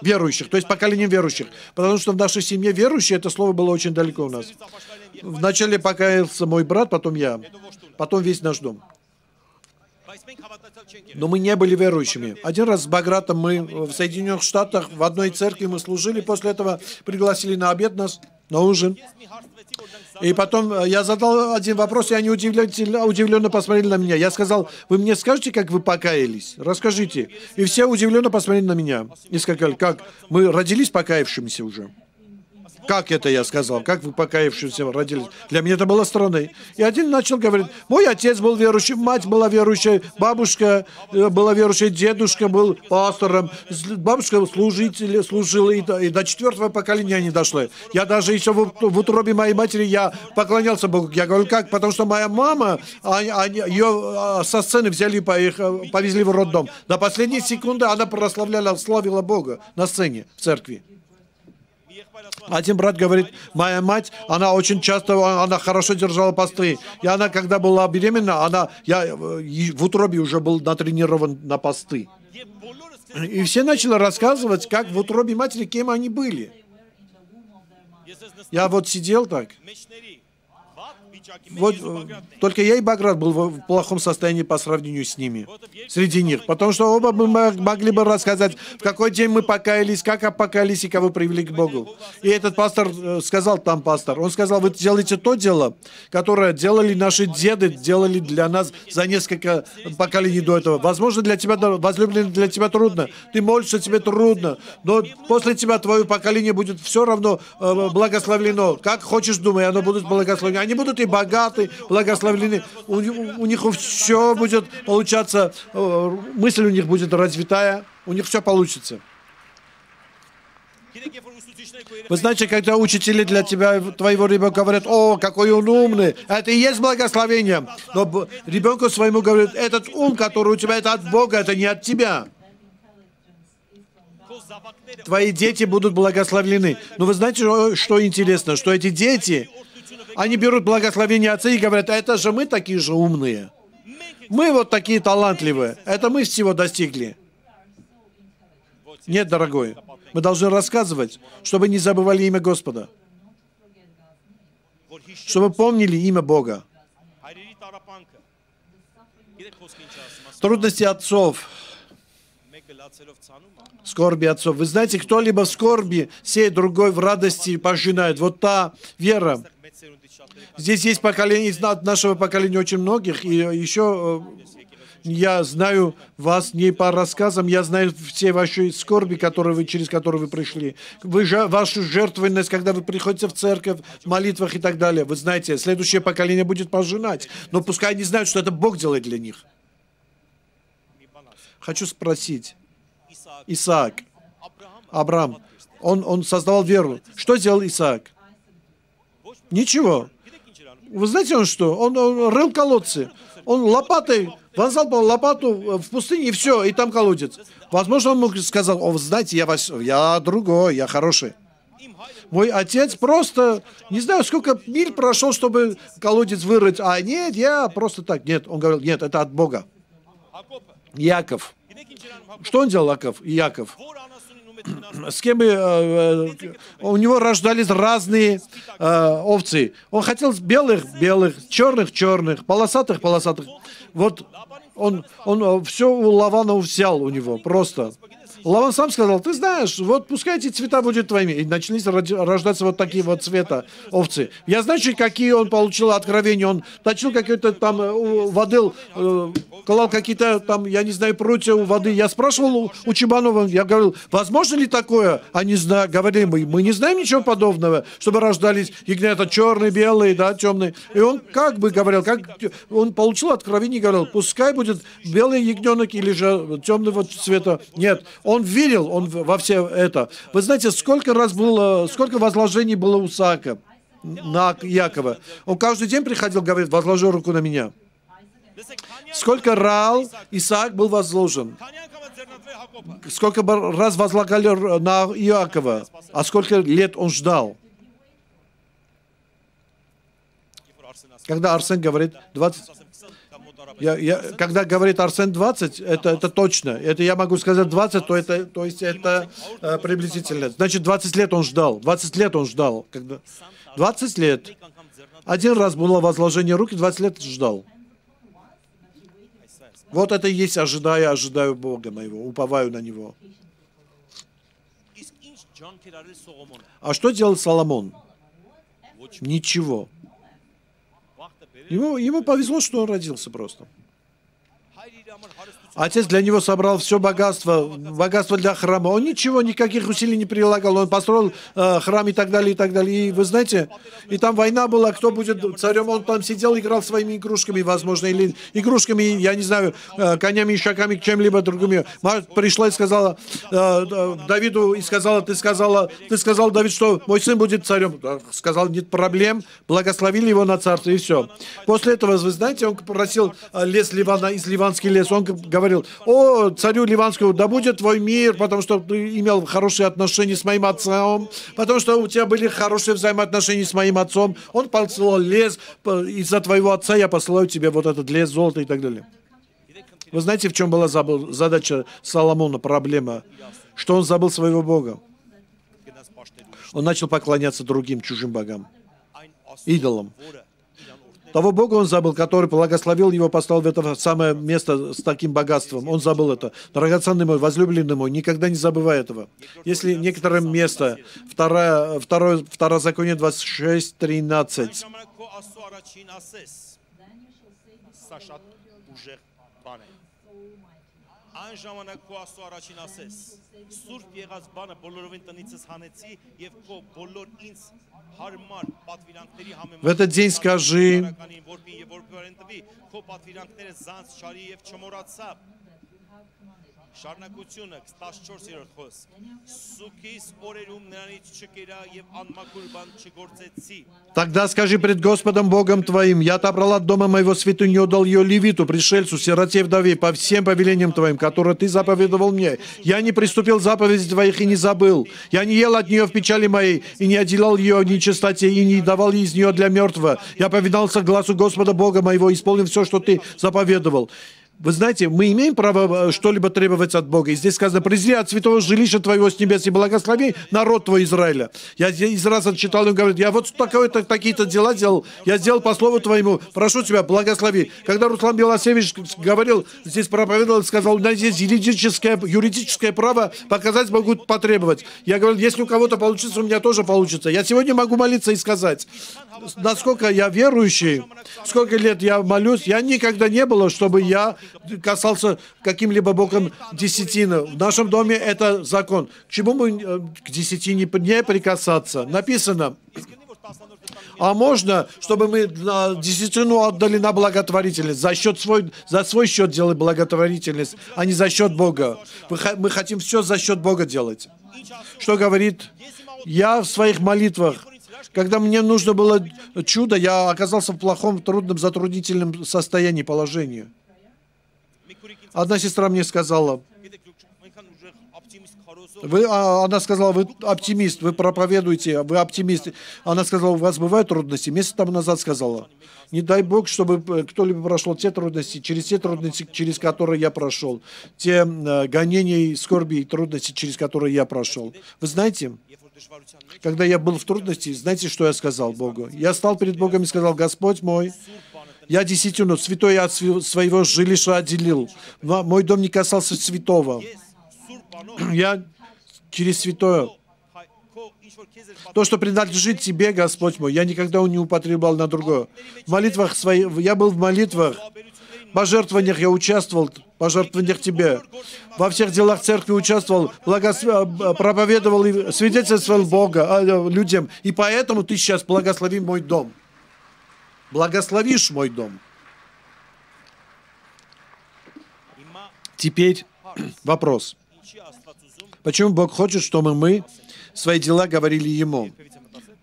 верующих, то есть поколением верующих. Потому что в нашей семье верующие, это слово было очень далеко у нас. Вначале покаялся мой брат, потом я, потом весь наш дом. Но мы не были верующими. Один раз с Багратом мы в Соединенных Штатах в одной церкви мы служили, после этого пригласили на обед нас, на ужин. И потом э, я задал один вопрос, и они удивленно, посмотрели на меня. Я сказал, вы мне скажете, как вы покаялись? Расскажите. И все удивленно посмотрели на меня. И сказали, как? Мы родились покаявшимися уже. Как это я сказал? Как вы покаявшиеся родились? Для меня это было странно. И один начал говорить, мой отец был верующий, мать была верующая, бабушка э, была верующая, дедушка был пастором, бабушка служитель, служила, и до, и до четвертого поколения не дошли. Я даже еще в, в утробе моей матери, я поклонялся Богу. Я говорю, как? Потому что моя мама, они, они, ее а, со сцены взяли, поехали, повезли в роддом. До последней секунды она прославляла, славила Бога на сцене в церкви. Один брат говорит, моя мать, она очень часто, она хорошо держала посты. И она, когда была беременна, она, я э, в утробе уже был натренирован на посты. И все начали рассказывать, как в утробе матери, кем они были. Я вот сидел так. Вот э, только я и Баграт был в плохом состоянии по сравнению с ними, среди них. Потому что оба мы могли бы рассказать, в какой день мы покаялись, как покаялись и кого привели к Богу. И этот пастор э, сказал, там пастор, он сказал, вы делаете то дело, которое делали наши деды, делали для нас за несколько поколений до этого. Возможно, для тебя, возлюбленный, для тебя трудно. Ты молишься, тебе трудно. Но после тебя твое поколение будет все равно э, благословлено. Как хочешь, думай, оно будет благословено. Они будут и богаты, благословлены. У, у них все будет получаться, э, мысль у них будет развитая, у них все получится. Вы знаете, когда учители для тебя, твоего ребенка говорят, о, какой он умный, это и есть благословение. Но ребенку своему говорят, этот ум, который у тебя, это от Бога, это не от тебя. Твои дети будут благословлены. Но вы знаете, что интересно? Что эти дети, они берут благословение отца и говорят, а это же мы такие же умные. Мы вот такие талантливые. Это мы всего достигли. Нет, дорогой. Мы должны рассказывать, чтобы не забывали имя Господа, чтобы помнили имя Бога. Трудности отцов, скорби отцов. Вы знаете, кто-либо в скорби сеет, другой в радости пожинает. Вот та вера. Здесь есть поколение, из нашего поколения очень многих, и еще я знаю вас не по рассказам, я знаю все ваши скорби, которые вы, через которые вы пришли. Вы, вашу жертвенность, когда вы приходите в церковь, в молитвах и так далее. Вы знаете, следующее поколение будет пожинать. Но пускай они знают, что это Бог делает для них. Хочу спросить. Исаак, Авраам, он, он создавал веру. Что сделал Исаак? Ничего. Вы знаете, он что? Он, он рыл колодцы. Он лопатой вонзал лопату в пустыне, и все, и там колодец. Возможно, он мог сказать, о, знаете, я, вас, я другой, я хороший. Мой отец просто, не знаю, сколько миль прошел, чтобы колодец вырыть. А нет, я просто так. Нет, он говорил, нет, это от Бога. Яков. Что он делал, Яков? Яков? С кем бы... Э, э, у него рождались разные э, овцы. Он хотел белых, белых, черных, черных, полосатых, полосатых. Вот он, он все у Лавана взял у него, просто. Лаван сам сказал, ты знаешь, вот пускай эти цвета будут твоими. И начались рождаться вот такие вот цвета овцы. Я знаю, какие он получил откровения. Он точил какой-то там, водил, э, клал какие-то там, я не знаю, прутья у воды. Я спрашивал у, у Чебанова, я говорил, возможно ли такое? Они зна говорили, мы, мы не знаем ничего подобного, чтобы рождались ягнята черные, белые, да, темные. И он как бы говорил, как он получил откровение и говорил, пускай будет белый ягненок или же темного цвета. Нет, он верил он во все это. Вы знаете, сколько раз было, сколько возложений было у Саака на Якова. Он каждый день приходил, говорит, возложи руку на меня. Сколько рал Исаак был возложен? Сколько раз возлагали на Иакова? А сколько лет он ждал? Когда Арсен говорит 20, я, я, когда говорит Арсен 20, это, это точно. Это я могу сказать 20, то, это, то есть это э, приблизительно. Значит, 20 лет он ждал. 20 лет он ждал. Когда... 20 лет. Один раз было возложение руки, 20 лет ждал. Вот это и есть ожидая, ожидаю Бога моего, уповаю на Него. А что делал Соломон? Ничего. Ему, ему повезло, что он родился просто. Отец для него собрал все богатство, богатство для храма. Он ничего, никаких усилий не прилагал. Он построил э, храм и так далее, и так далее. И вы знаете, и там война была, кто будет царем. Он там сидел, играл своими игрушками, возможно, или игрушками, я не знаю, э, конями, шагами, чем-либо другими. Мать пришла и сказала э, Давиду, и сказала, ты сказала, ты сказал, Давид, что мой сын будет царем. Сказал, нет проблем, благословили его на царство, и все. После этого, вы знаете, он просил э, лес Ливана, из Ливанский лес, он говорил, говорил, о, царю Ливанскому, да будет твой мир, потому что ты имел хорошие отношения с моим отцом, потому что у тебя были хорошие взаимоотношения с моим отцом. Он посылал лес, из-за твоего отца я посылаю тебе вот этот лес, золото и так далее. Вы знаете, в чем была задача Соломона, проблема? Что он забыл своего Бога. Он начал поклоняться другим чужим богам, идолам. Того Бога он забыл, который благословил его, поставил в это самое место с таким богатством. Он забыл это. Драгоценный мой, возлюбленный мой, никогда не забывай этого. Если некоторое место, второе, второе, второзаконие 26, 13 Այն ժամանակ քո Աստծո առաջին ասես. Սուրբ եղած բանը բոլորովին տնիցս հանեցի եւ քո բոլոր ինձ հարմար պատվիրանքների համեմատ В этот день скажи որպի եւ որպի տվի քո պատվիրանքները զանց չարի եւ չմոռացա Շարնակությունը 14-րդ խոսք։ Սուքիս օրերում նրանից չկերա եւ անմաքուր բան չգործեցի։ Тогда скажи пред Господом Богом твоим, я отобрал от дома моего святыню, отдал ее левиту, пришельцу, сироте вдове, по всем повелениям твоим, которые ты заповедовал мне. Я не приступил заповеди твоих и не забыл. Я не ел от нее в печали моей, и не отделял ее в нечистоте, и не давал из нее для мертвого. Я повидался глазу Господа Бога моего, исполнил все, что ты заповедовал. Вы знаете, мы имеем право э, что-либо требовать от Бога. И здесь сказано, презри от святого жилища твоего с небес и благослови народ твой Израиля. Я из раза читал, он говорит, я вот такое-то, такие-то дела делал, я сделал по слову твоему, прошу тебя, благослови. Когда Руслан Белосевич говорил, здесь проповедовал, сказал, у нас есть юридическое, юридическое право показать Богу потребовать. Я говорю, если у кого-то получится, у меня тоже получится. Я сегодня могу молиться и сказать, насколько я верующий, сколько лет я молюсь, я никогда не было, чтобы я касался каким-либо боком десятины. В нашем доме это закон. К чему мы э, к десятине не прикасаться? Написано, а можно, чтобы мы десятину отдали на благотворительность, за счет свой, за свой счет делать благотворительность, а не за счет Бога. Мы хотим все за счет Бога делать. Что говорит? Я в своих молитвах когда мне нужно было чудо, я оказался в плохом, трудном, затруднительном состоянии, положении. Одна сестра мне сказала, вы, а, она сказала, вы оптимист, вы проповедуете, вы оптимист. Она сказала, у вас бывают трудности. Месяц тому назад сказала, не дай Бог, чтобы э, кто-либо прошел те трудности, через те трудности, через которые я прошел, те э, гонения скорби и трудности, через которые я прошел. Вы знаете, когда я был в трудности, знаете, что я сказал Богу? Я стал перед Богом и сказал, Господь мой, я десятину святой от своего жилища отделил. Мой дом не касался святого. Я через святое. То, что принадлежит тебе, Господь мой, я никогда не употреблял на другое. В молитвах своих, я был в молитвах, пожертвованиях я участвовал, пожертвованиях тебе. Во всех делах церкви участвовал, благос... Э, проповедовал и свидетельствовал Бога э, людям. И поэтому ты сейчас благослови мой дом благословишь мой дом. Теперь вопрос. Почему Бог хочет, чтобы мы свои дела говорили Ему?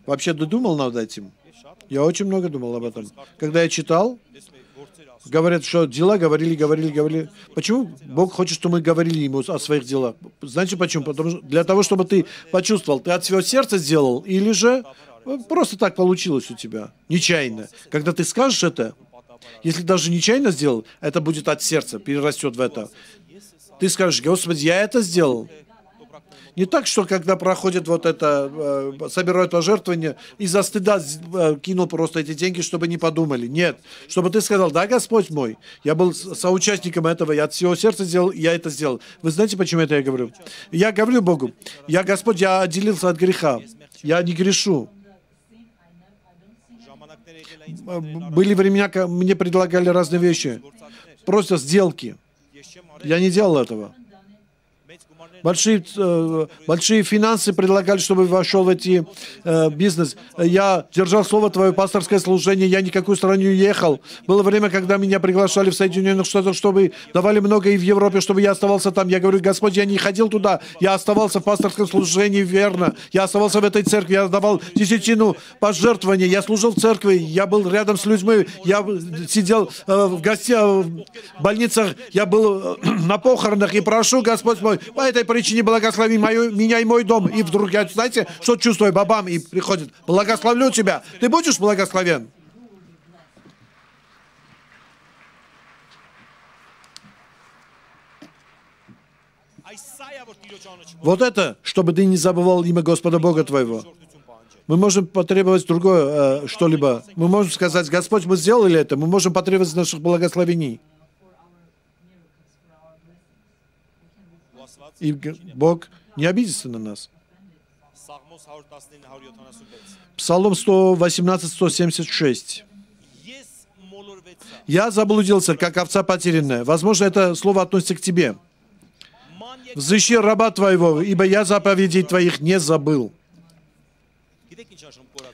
Вообще, ты думал над этим? Я очень много думал об этом. Когда я читал, говорят, что дела говорили, говорили, говорили. Почему Бог хочет, чтобы мы говорили Ему о своих делах? Знаете почему? Потому что для того, чтобы ты почувствовал, ты от своего сердца сделал, или же Просто так получилось у тебя, нечаянно. Когда ты скажешь это, если даже нечаянно сделал, это будет от сердца, перерастет в это. Ты скажешь, Господи, я это сделал. Не так, что когда проходит вот это, э, собирают пожертвования, из-за стыда э, кинул просто эти деньги, чтобы не подумали. Нет. Чтобы ты сказал, да, Господь мой, я был соучастником этого, я от всего сердца сделал, я это сделал. Вы знаете, почему это я говорю? Я говорю Богу, я, Господь, я отделился от греха. Я не грешу. Были времена, когда мне предлагали разные вещи. Просто сделки. Я не делал этого. Большие, э, большие финансы предлагали, чтобы вошел в эти э, бизнес. Я держал слово твое пасторское служение, я никакую страну не уехал. Было время, когда меня приглашали в Соединенных Штатах, чтобы давали много и в Европе, чтобы я оставался там. Я говорю, Господь, я не ходил туда, я оставался в пасторском служении верно. Я оставался в этой церкви, я давал десятину пожертвования, я служил в церкви, я был рядом с людьми, я сидел э, в гостях, в больницах, я был на похоронах и прошу, Господь мой, по этой причине благослови мою, меня и мой дом. И вдруг я, знаете, что чувствую, бабам, и приходит, благословлю тебя. Ты будешь благословен? Вот это, чтобы ты не забывал имя Господа Бога твоего. Мы можем потребовать другое, э, что-либо. Мы можем сказать, Господь, мы сделали это. Мы можем потребовать наших благословений. И Бог не обидится на нас. Псалом 118-176. «Я заблудился, как овца потерянная». Возможно, это слово относится к тебе. «Взыщи раба твоего, ибо я заповедей твоих не забыл».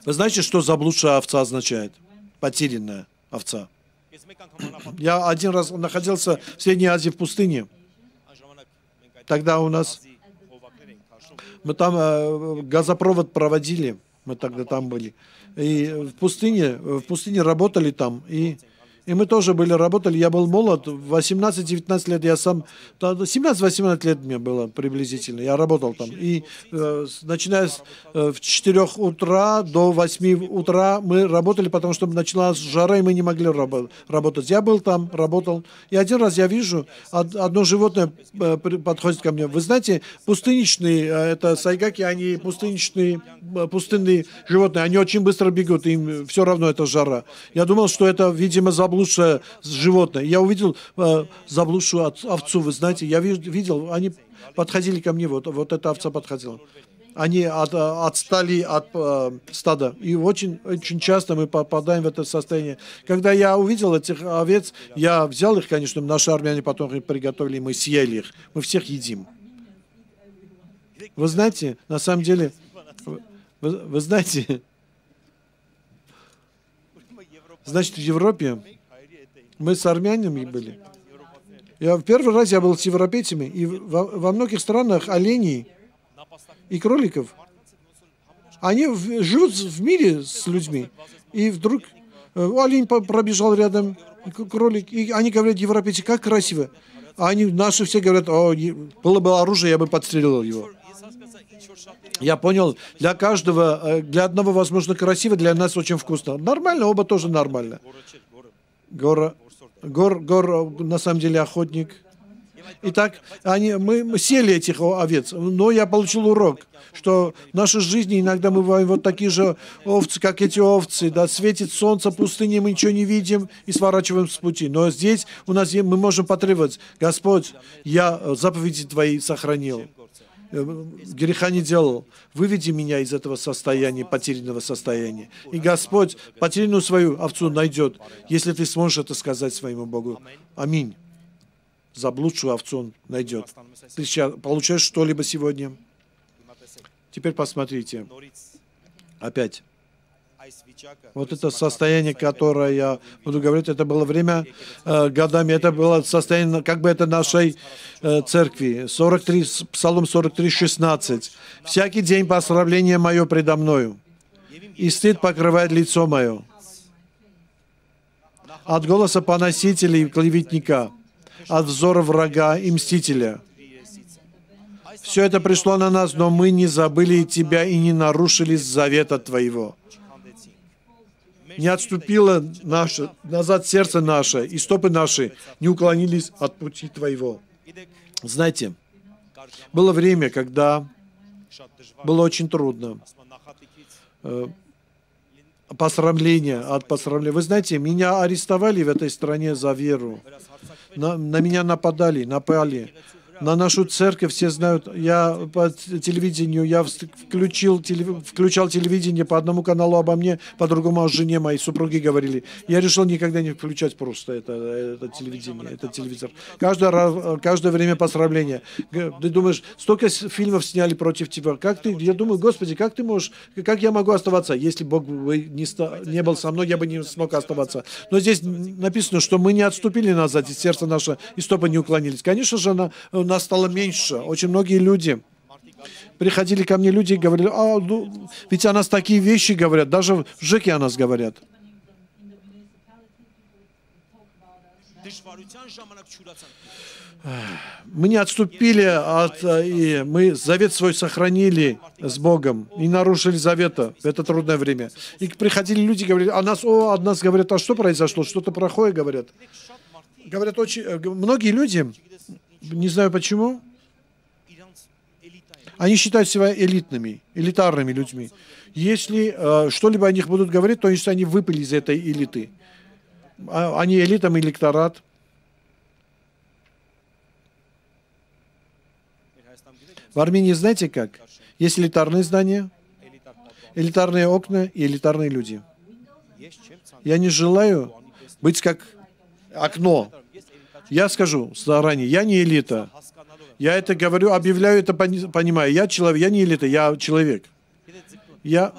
Вы знаете, что заблудшая овца означает? Потерянная овца. Я один раз находился в Средней Азии в пустыне. Тогда у нас... Мы там э, газопровод проводили, мы тогда там были. И в пустыне, в пустыне работали там, и И мы тоже были, работали. Я был молод, 18-19 лет я сам, 17-18 лет мне было приблизительно. Я работал там. И э, начиная с э, в 4 утра до 8 утра мы работали, потому что началась жара, и мы не могли раб- работать. Я был там, работал. И один раз я вижу, одно животное э, подходит ко мне. Вы знаете, пустыничные, э, это сайгаки, они пустыничные, э, пустынные животные, они очень быстро бегут, им все равно это жара. Я думал, что это, видимо, заблуждение заблудшее животное. Я увидел э, заблудшую овцу, вы знаете, я видел, они подходили ко мне, вот, вот эта овца подходила. Они от, отстали от э, стада. И очень, очень часто мы попадаем в это состояние. Когда я увидел этих овец, я взял их, конечно, наши армяне потом их приготовили, мы съели их. Мы всех едим. Вы знаете, на самом деле, вы, вы знаете, значит, в Европе мы с армянами были. Я в первый раз я был с европейцами, и во, во многих странах оленей и кроликов, они в, живут в мире с людьми. И вдруг э, олень пробежал рядом, кролик, и они говорят, европейцы, как красиво. А они, наши все говорят, о, было бы оружие, я бы подстрелил его. Я понял, для каждого, э, для одного, возможно, красиво, для нас очень вкусно. Нормально, оба тоже нормально. Гора, Гор, Гор на самом деле охотник. Итак, они, мы, сели этих овец, но я получил урок, что в нашей жизни иногда мы бываем вот такие же овцы, как эти овцы, да, светит солнце, пустыни, мы ничего не видим и сворачиваем с пути. Но здесь у нас мы можем потребовать, Господь, я заповеди Твои сохранил. Э, греха не делал. Выведи меня из этого состояния, потерянного состояния. И Господь потерянную свою овцу найдет, если ты сможешь это сказать своему Богу. Аминь. Заблудшую овцу он найдет. Ты сейчас получаешь что-либо сегодня? Теперь посмотрите. Опять. Вот это состояние, которое я буду говорить, это было время э, годами, это было состояние, как бы это нашей э, церкви. 43, Псалом 43, 16. «Всякий день поздравление мое предо мною, и стыд покрывает лицо мое. От голоса поносителя и клеветника, от взора врага и мстителя». Все это пришло на нас, но мы не забыли Тебя и не нарушили завета Твоего не отступило наше, назад сердце наше, и стопы наши не уклонились от пути Твоего. Знаете, было время, когда было очень трудно. Э, посрамление от посрамления. Вы знаете, меня арестовали в этой стране за веру. На, на меня нападали, напали на нашу церковь все знают. Я по телевидению, я включил, включал телевидение по одному каналу обо мне, по другому о жене моей, супруги говорили. Я решил никогда не включать просто это, это телевидение, этот телевизор. Каждое, каждое время поздравления. Ты думаешь, столько фильмов сняли против тебя. Как ты, я думаю, Господи, как ты можешь, как я могу оставаться? Если Бог бы не, не был со мной, я бы не смог оставаться. Но здесь написано, что мы не отступили назад, и сердце наше, и стопы не уклонились. Конечно же, на, нас стало меньше. Очень многие люди приходили ко мне люди говорили, а, ну, ведь о нас такие вещи говорят, даже в ЖЭКе о нас говорят. Мы не отступили от, и мы завет свой сохранили с Богом, не нарушили завета в это трудное время. И приходили люди, говорили, о нас, о, о нас говорят, а что произошло, что-то плохое говорят. Говорят, очень, э, многие люди не знаю почему. Они считают себя элитными, элитарными людьми. Если э, что-либо о них будут говорить, то есть они выпали из этой элиты. А, они элитам электорат. В Армении знаете как? Есть элитарные здания, элитарные окна и элитарные люди. Я не желаю быть как окно, я скажу заранее, я не элита. Я это говорю, объявляю это, понимаю. Я человек, я не элита, я человек. Я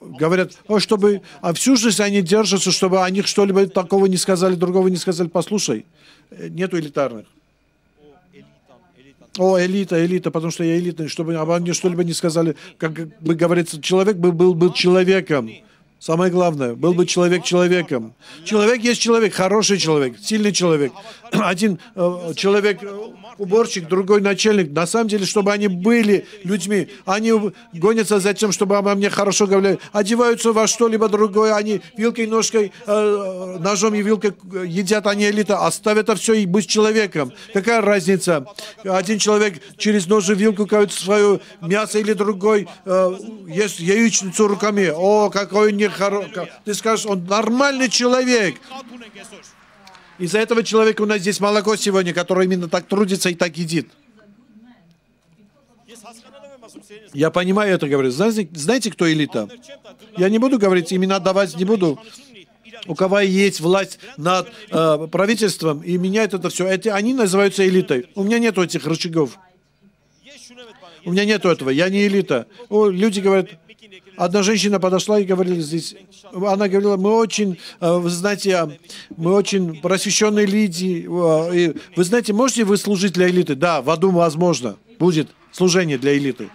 говорят, о, чтобы, а всю жизнь они держатся, чтобы о них что-либо такого не сказали, другого не сказали. Послушай, э, нету элитарных. О, элита, элита, потому что я элитный, чтобы обо мне что-либо не сказали. Как бы говорится, человек был, был, был человеком. Самое главное, был бы человек человеком. Человек есть человек, хороший человек, сильный человек. Один э, человек э, уборщик, другой начальник. На самом деле, чтобы они были людьми, они гонятся за тем, чтобы обо мне хорошо говорили, одеваются во что-либо другое, они вилкой, ножкой, э, ножом и вилкой едят, они элита, оставят это все и быть человеком. Какая разница? Один человек через нож и вилку кавит свое мясо или другой ест яичницу руками. О, какой нехороший. Ты скажешь, он нормальный человек. Из-за этого человека у нас здесь молоко сегодня, которое именно так трудится и так едит. Я понимаю это, говорю. Знаете, знаете, кто элита? Я не буду говорить, имена давать не буду. У кого есть власть над э, правительством и меняет это все. Это, они называются элитой. У меня нет этих рычагов. У меня нет этого. Я не элита. О, люди говорят, Одна женщина подошла и говорила здесь, она говорила, мы очень, э, вы знаете, мы очень просвещенные люди. Э, вы знаете, можете вы служить для элиты? Да, в аду возможно. Будет служение для элиты.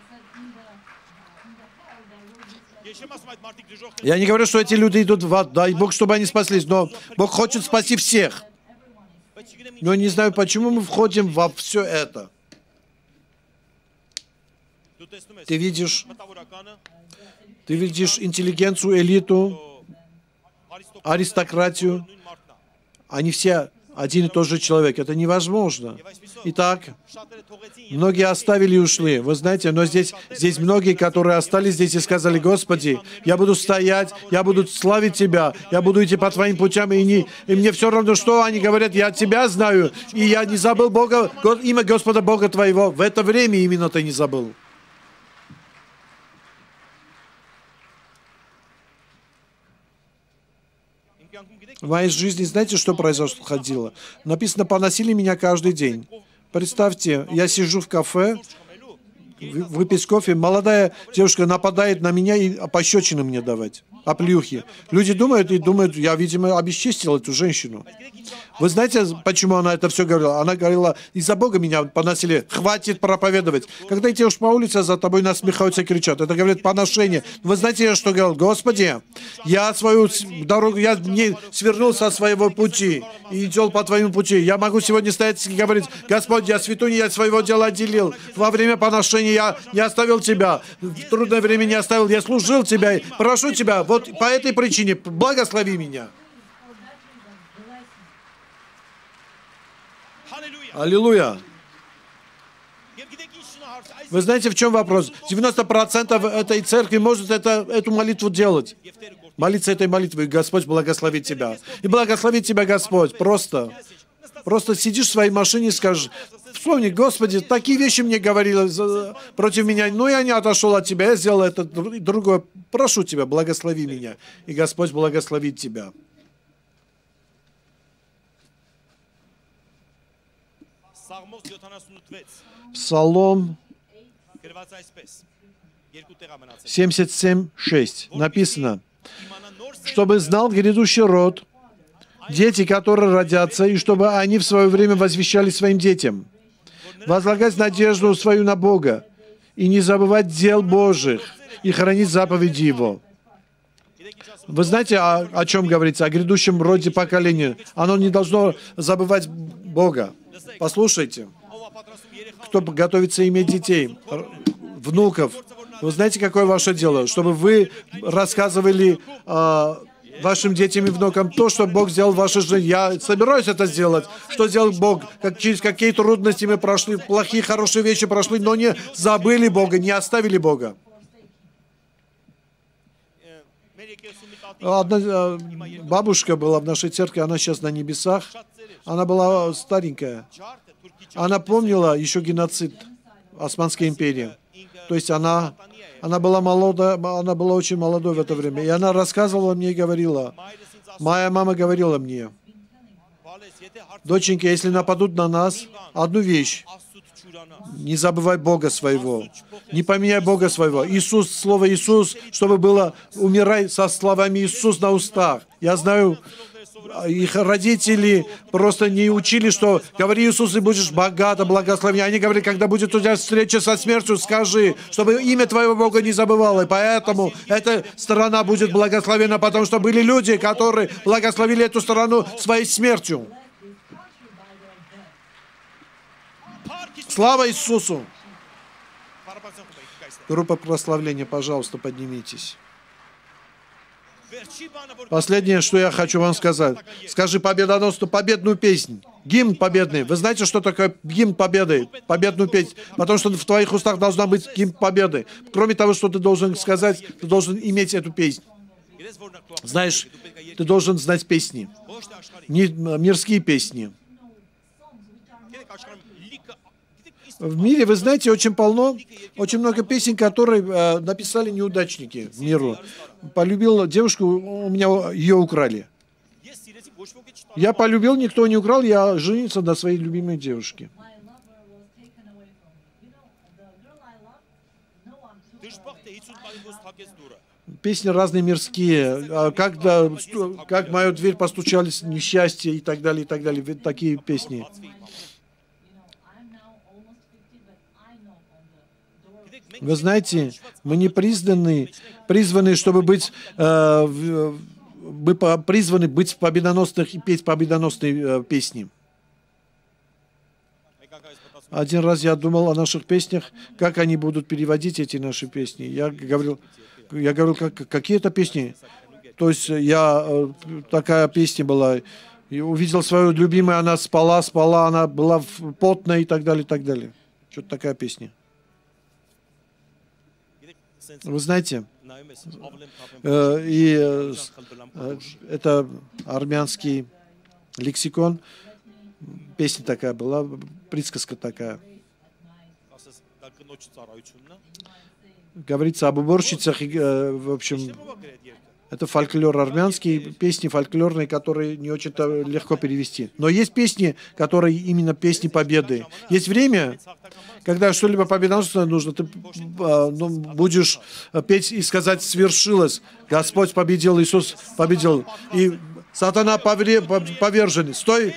Я не говорю, что эти люди идут в ад, дай Бог, чтобы они спаслись, но Бог хочет спасти всех. Но не знаю, почему мы входим во все это. Ты видишь ты видишь интеллигенцию, элиту, аристократию. Они все один и тот же человек. Это невозможно. Итак, многие оставили и ушли. Вы знаете, но здесь, здесь многие, которые остались здесь и сказали, Господи, я буду стоять, я буду славить Тебя, я буду идти по Твоим путям, и, не, и мне все равно, что они говорят, я Тебя знаю, и я не забыл Бога, имя Господа Бога Твоего. В это время именно ты не забыл. В моей жизни знаете, что происходило? Написано, поносили меня каждый день. Представьте, я сижу в кафе, выпить кофе, молодая девушка нападает на меня и пощечины мне давать, оплюхи. Люди думают и думают, я, видимо, обесчестил эту женщину. Вы знаете, почему она это все говорила? Она говорила, из-за Бога меня поносили, хватит проповедовать. Когда идешь по улице, за тобой насмехаются кричат. Это говорит поношение. Вы знаете, что говорил? Господи, я свою дорогу, я не свернул со своего пути и идел по твоему пути. Я могу сегодня стоять и говорить, Господь, я святунь, я своего дела отделил. Во время поношения я не оставил тебя. В трудное время не оставил. Я служил тебя. Прошу тебя, вот по этой причине благослови меня. Аллилуйя. Вы знаете, в чем вопрос? 90% этой церкви может это, эту молитву делать. Молиться этой молитвой. Господь благословит тебя. И благословит тебя Господь. Просто. Просто сидишь в своей машине и скажешь, вспомни, Господи, такие вещи мне говорили против меня, но я не отошел от Тебя, я сделал это другое. Прошу Тебя, благослови меня. И Господь благословит тебя. Псалом 77.6 написано, чтобы знал грядущий род, дети, которые родятся, и чтобы они в свое время возвещали своим детям, возлагать надежду свою на Бога и не забывать дел Божьих и хранить заповеди Его. Вы знаете, о, о чем говорится? О грядущем роде поколения. Оно не должно забывать Бога. Послушайте, кто готовится иметь детей, внуков, вы знаете, какое ваше дело? Чтобы вы рассказывали э, вашим детям и внукам то, что Бог сделал в вашей жизни. Я собираюсь это сделать. Что сделал Бог? Как, через какие трудности мы прошли, плохие, хорошие вещи прошли, но не забыли Бога, не оставили Бога. Одна э, бабушка была в нашей церкви, она сейчас на небесах. Она была старенькая. Она помнила еще геноцид Османской империи. То есть она, она была молода, она была очень молодой в это время. И она рассказывала мне и говорила, моя мама говорила мне, доченька, если нападут на нас, одну вещь, не забывай Бога своего. Не поменяй Бога своего. Иисус, слово Иисус, чтобы было, умирай со словами Иисус на устах. Я знаю, их родители просто не учили, что говори Иисус, и будешь богато, благословен. Они говорили, когда будет у тебя встреча со смертью, скажи, чтобы имя твоего Бога не забывало. И поэтому эта страна будет благословена, потому что были люди, которые благословили эту страну своей смертью. Слава Иисусу! Группа прославления, пожалуйста, поднимитесь. Последнее, что я хочу вам сказать. Скажи победоносную победную песнь. Гимн победный. Вы знаете, что такое гимн победы? Победную песнь. Потому что в твоих устах должна быть гимн победы. Кроме того, что ты должен сказать, ты должен иметь эту песнь. Знаешь, ты должен знать песни. Не мирские песни. В мире, вы знаете, очень полно, очень много песен, которые э, написали неудачники в миру. Полюбил девушку, у меня ее украли. Я полюбил, никто не украл, я женился на своей любимой девушке. Песни разные мирские, а как, да, как мою дверь постучались несчастье и так далее, и так далее. Такие песни. Вы знаете, мы не признаны, призваны, чтобы быть, э, мы призваны быть победоносных и петь победоносные э, песни. Один раз я думал о наших песнях, как они будут переводить эти наши песни. Я говорил, я говорил, как, какие это песни? То есть я, э, такая песня была, и увидел свою любимую, она спала, спала, она была потная и так далее, и так далее. Что-то такая песня. Вы знаете, э, и э, это армянский лексикон, песня такая была, присказка такая. Говорится об уборщицах, э, в общем, это фольклор армянский, песни фольклорные, которые не очень-то легко перевести. Но есть песни, которые именно песни победы. Есть время, когда что-либо победоносное нужно, ты а, ну, будешь петь и сказать «свершилось». Господь победил, Иисус победил. И сатана повержен. Стой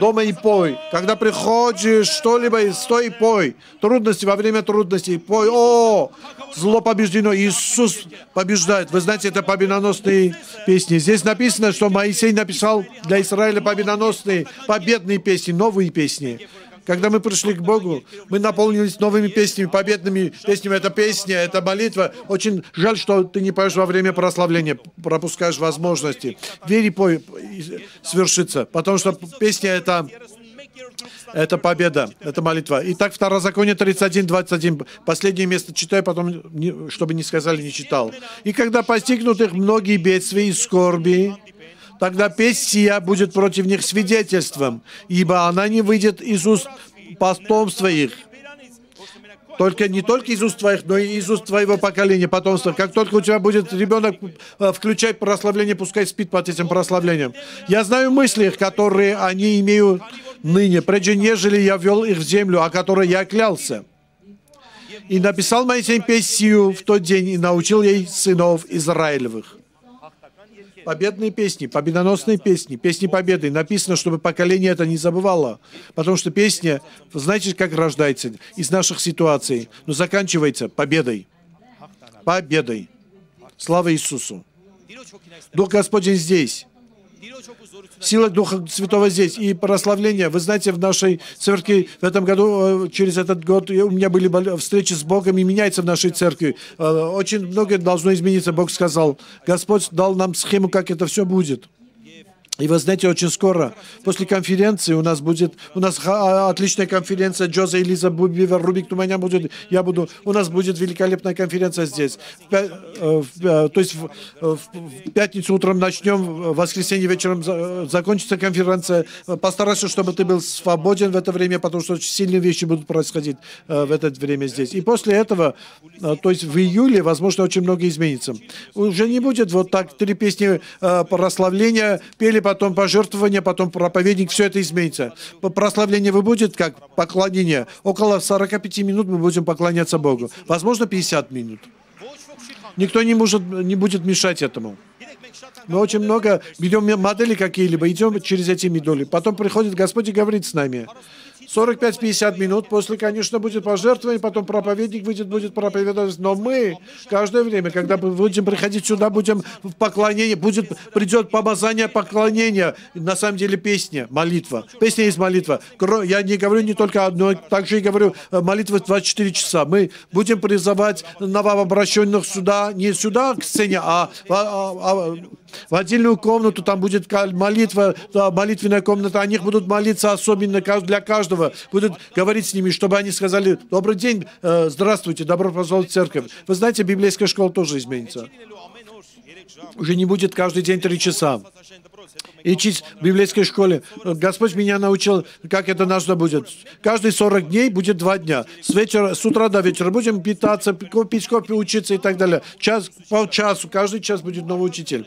дома и пой. Когда приходишь что-либо, стой и пой. Трудности во время трудностей, пой. О, зло побеждено, Иисус побеждает. Вы знаете, это победоносные песни. Здесь написано, что Моисей написал для Израиля победоносные, победные песни, новые песни. Когда мы пришли к Богу, мы наполнились новыми песнями, победными песнями. Это песня, это молитва. Очень жаль, что ты не поешь во время прославления, пропускаешь возможности. Вери, пой, свершится. Потому что песня — это это победа, это молитва. Итак, Второзаконие 31, 21. Последнее место читаю, потом, чтобы не сказали, не читал. «И когда постигнут их многие бедствия и скорби, тогда песнь будет против них свидетельством, ибо она не выйдет из уст потомства их. Только не только из уст твоих, но и из уст твоего поколения, потомства. Как только у тебя будет ребенок, э, включай прославление, пускай спит под этим прославлением. Я знаю мысли, которые они имеют ныне, прежде нежели я ввел их в землю, о которой я клялся. И написал Моисей песню в тот день и научил ей сынов Израилевых победные песни, победоносные песни, песни победы. Написано, чтобы поколение это не забывало. Потому что песня, знаете, как рождается? Из наших ситуаций. Но заканчивается победой. Победой. Слава Иисусу. Дух Господень здесь. Сила Духа Святого здесь. И прославление. Вы знаете, в нашей церкви в этом году, э, через этот год, у меня были встречи с Богом, и меняется в нашей церкви. Э, очень многое должно измениться. Бог сказал, Господь дал нам схему, как это все будет. И вы знаете, очень скоро, после конференции, у нас будет, у нас а, отличная конференция, Джоза и Лиза Бивер, Рубик Туманян будет, я буду, у нас будет великолепная конференция здесь. В, э, в, э, то есть в, в пятницу утром начнем, в воскресенье вечером закончится конференция. Постарайся, чтобы ты был свободен в это время, потому что очень сильные вещи будут происходить э, в это время здесь. И после этого, то есть в июле, возможно, очень много изменится. Уже не будет вот так три песни прославления, пели потом пожертвование, потом проповедник, все это изменится. Прославление вы будет как поклонение. Около 45 минут мы будем поклоняться Богу. Возможно, 50 минут. Никто не, может, не будет мешать этому. Мы очень много берем модели какие-либо, идем через эти модули. Потом приходит Господь и говорит с нами. 45-50 минут, после, конечно, будет пожертвование, потом проповедник выйдет, будет проповедовать. Но мы каждое время, когда будем приходить сюда, будем в поклонении, будет, придет помазание поклонения. На самом деле песня, молитва. Песня есть молитва. Я не говорю не только одно, также и говорю э, молитва 24 часа. Мы будем призывать новообращенных сюда, не сюда к сцене, а, а, а в отдельную комнату, там будет молитва, молитвенная комната, о них будут молиться особенно для каждого, будут говорить с ними, чтобы они сказали, добрый день, э, здравствуйте, добро пожаловать в церковь. Вы знаете, библейская школа тоже изменится. Уже не будет каждый день три часа. И учить в библейской школе. Господь меня научил, как это нужно будет. Каждые 40 дней будет два дня. С, вечера, с утра до вечера будем питаться, пить кофе, учиться и так далее. Час, полчасу, каждый час будет новый учитель.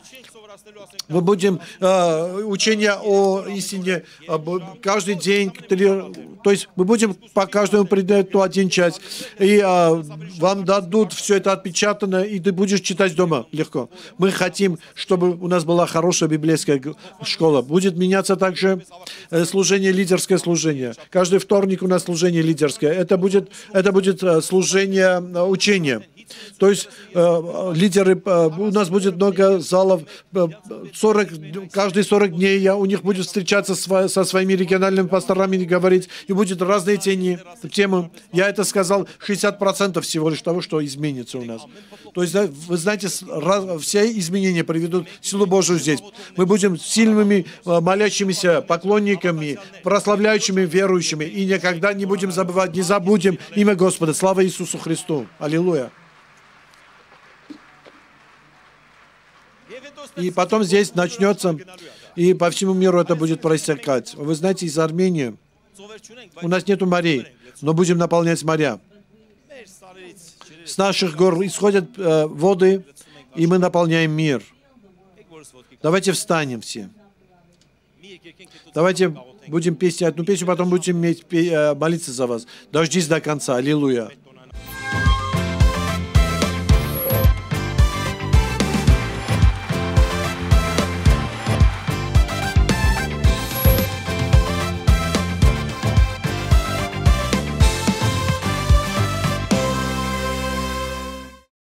Мы будем э, учение о истине э, каждый день, то есть мы будем по каждому предмету один час, и э, вам дадут все это отпечатано, и ты будешь читать дома легко. Мы хотим, чтобы у нас была хорошая библейская школа. Будет меняться также э, служение, лидерское служение. Каждый вторник у нас служение лидерское. Это будет, это будет э, служение учения. То есть э, лидеры, э, у нас будет много залов, э, 40, каждые 40 дней я, у них будет встречаться со своими региональными пасторами и говорить, и будет разные тени, темы. Я это сказал, 60% всего лишь того, что изменится у нас. То есть, вы знаете, раз, все изменения приведут силу Божию здесь. Мы будем сильными, э, молящимися поклонниками, прославляющими, верующими, и никогда не будем забывать, не забудем имя Господа. Слава Иисусу Христу. Аллилуйя. И потом здесь начнется, и по всему миру это будет проистекать. Вы знаете, из Армении у нас нету морей, но будем наполнять моря. С наших гор исходят э, воды, и мы наполняем мир. Давайте встанем все. Давайте будем петь одну песню, потом будем э, молиться за вас. Дождись до конца. Аллилуйя.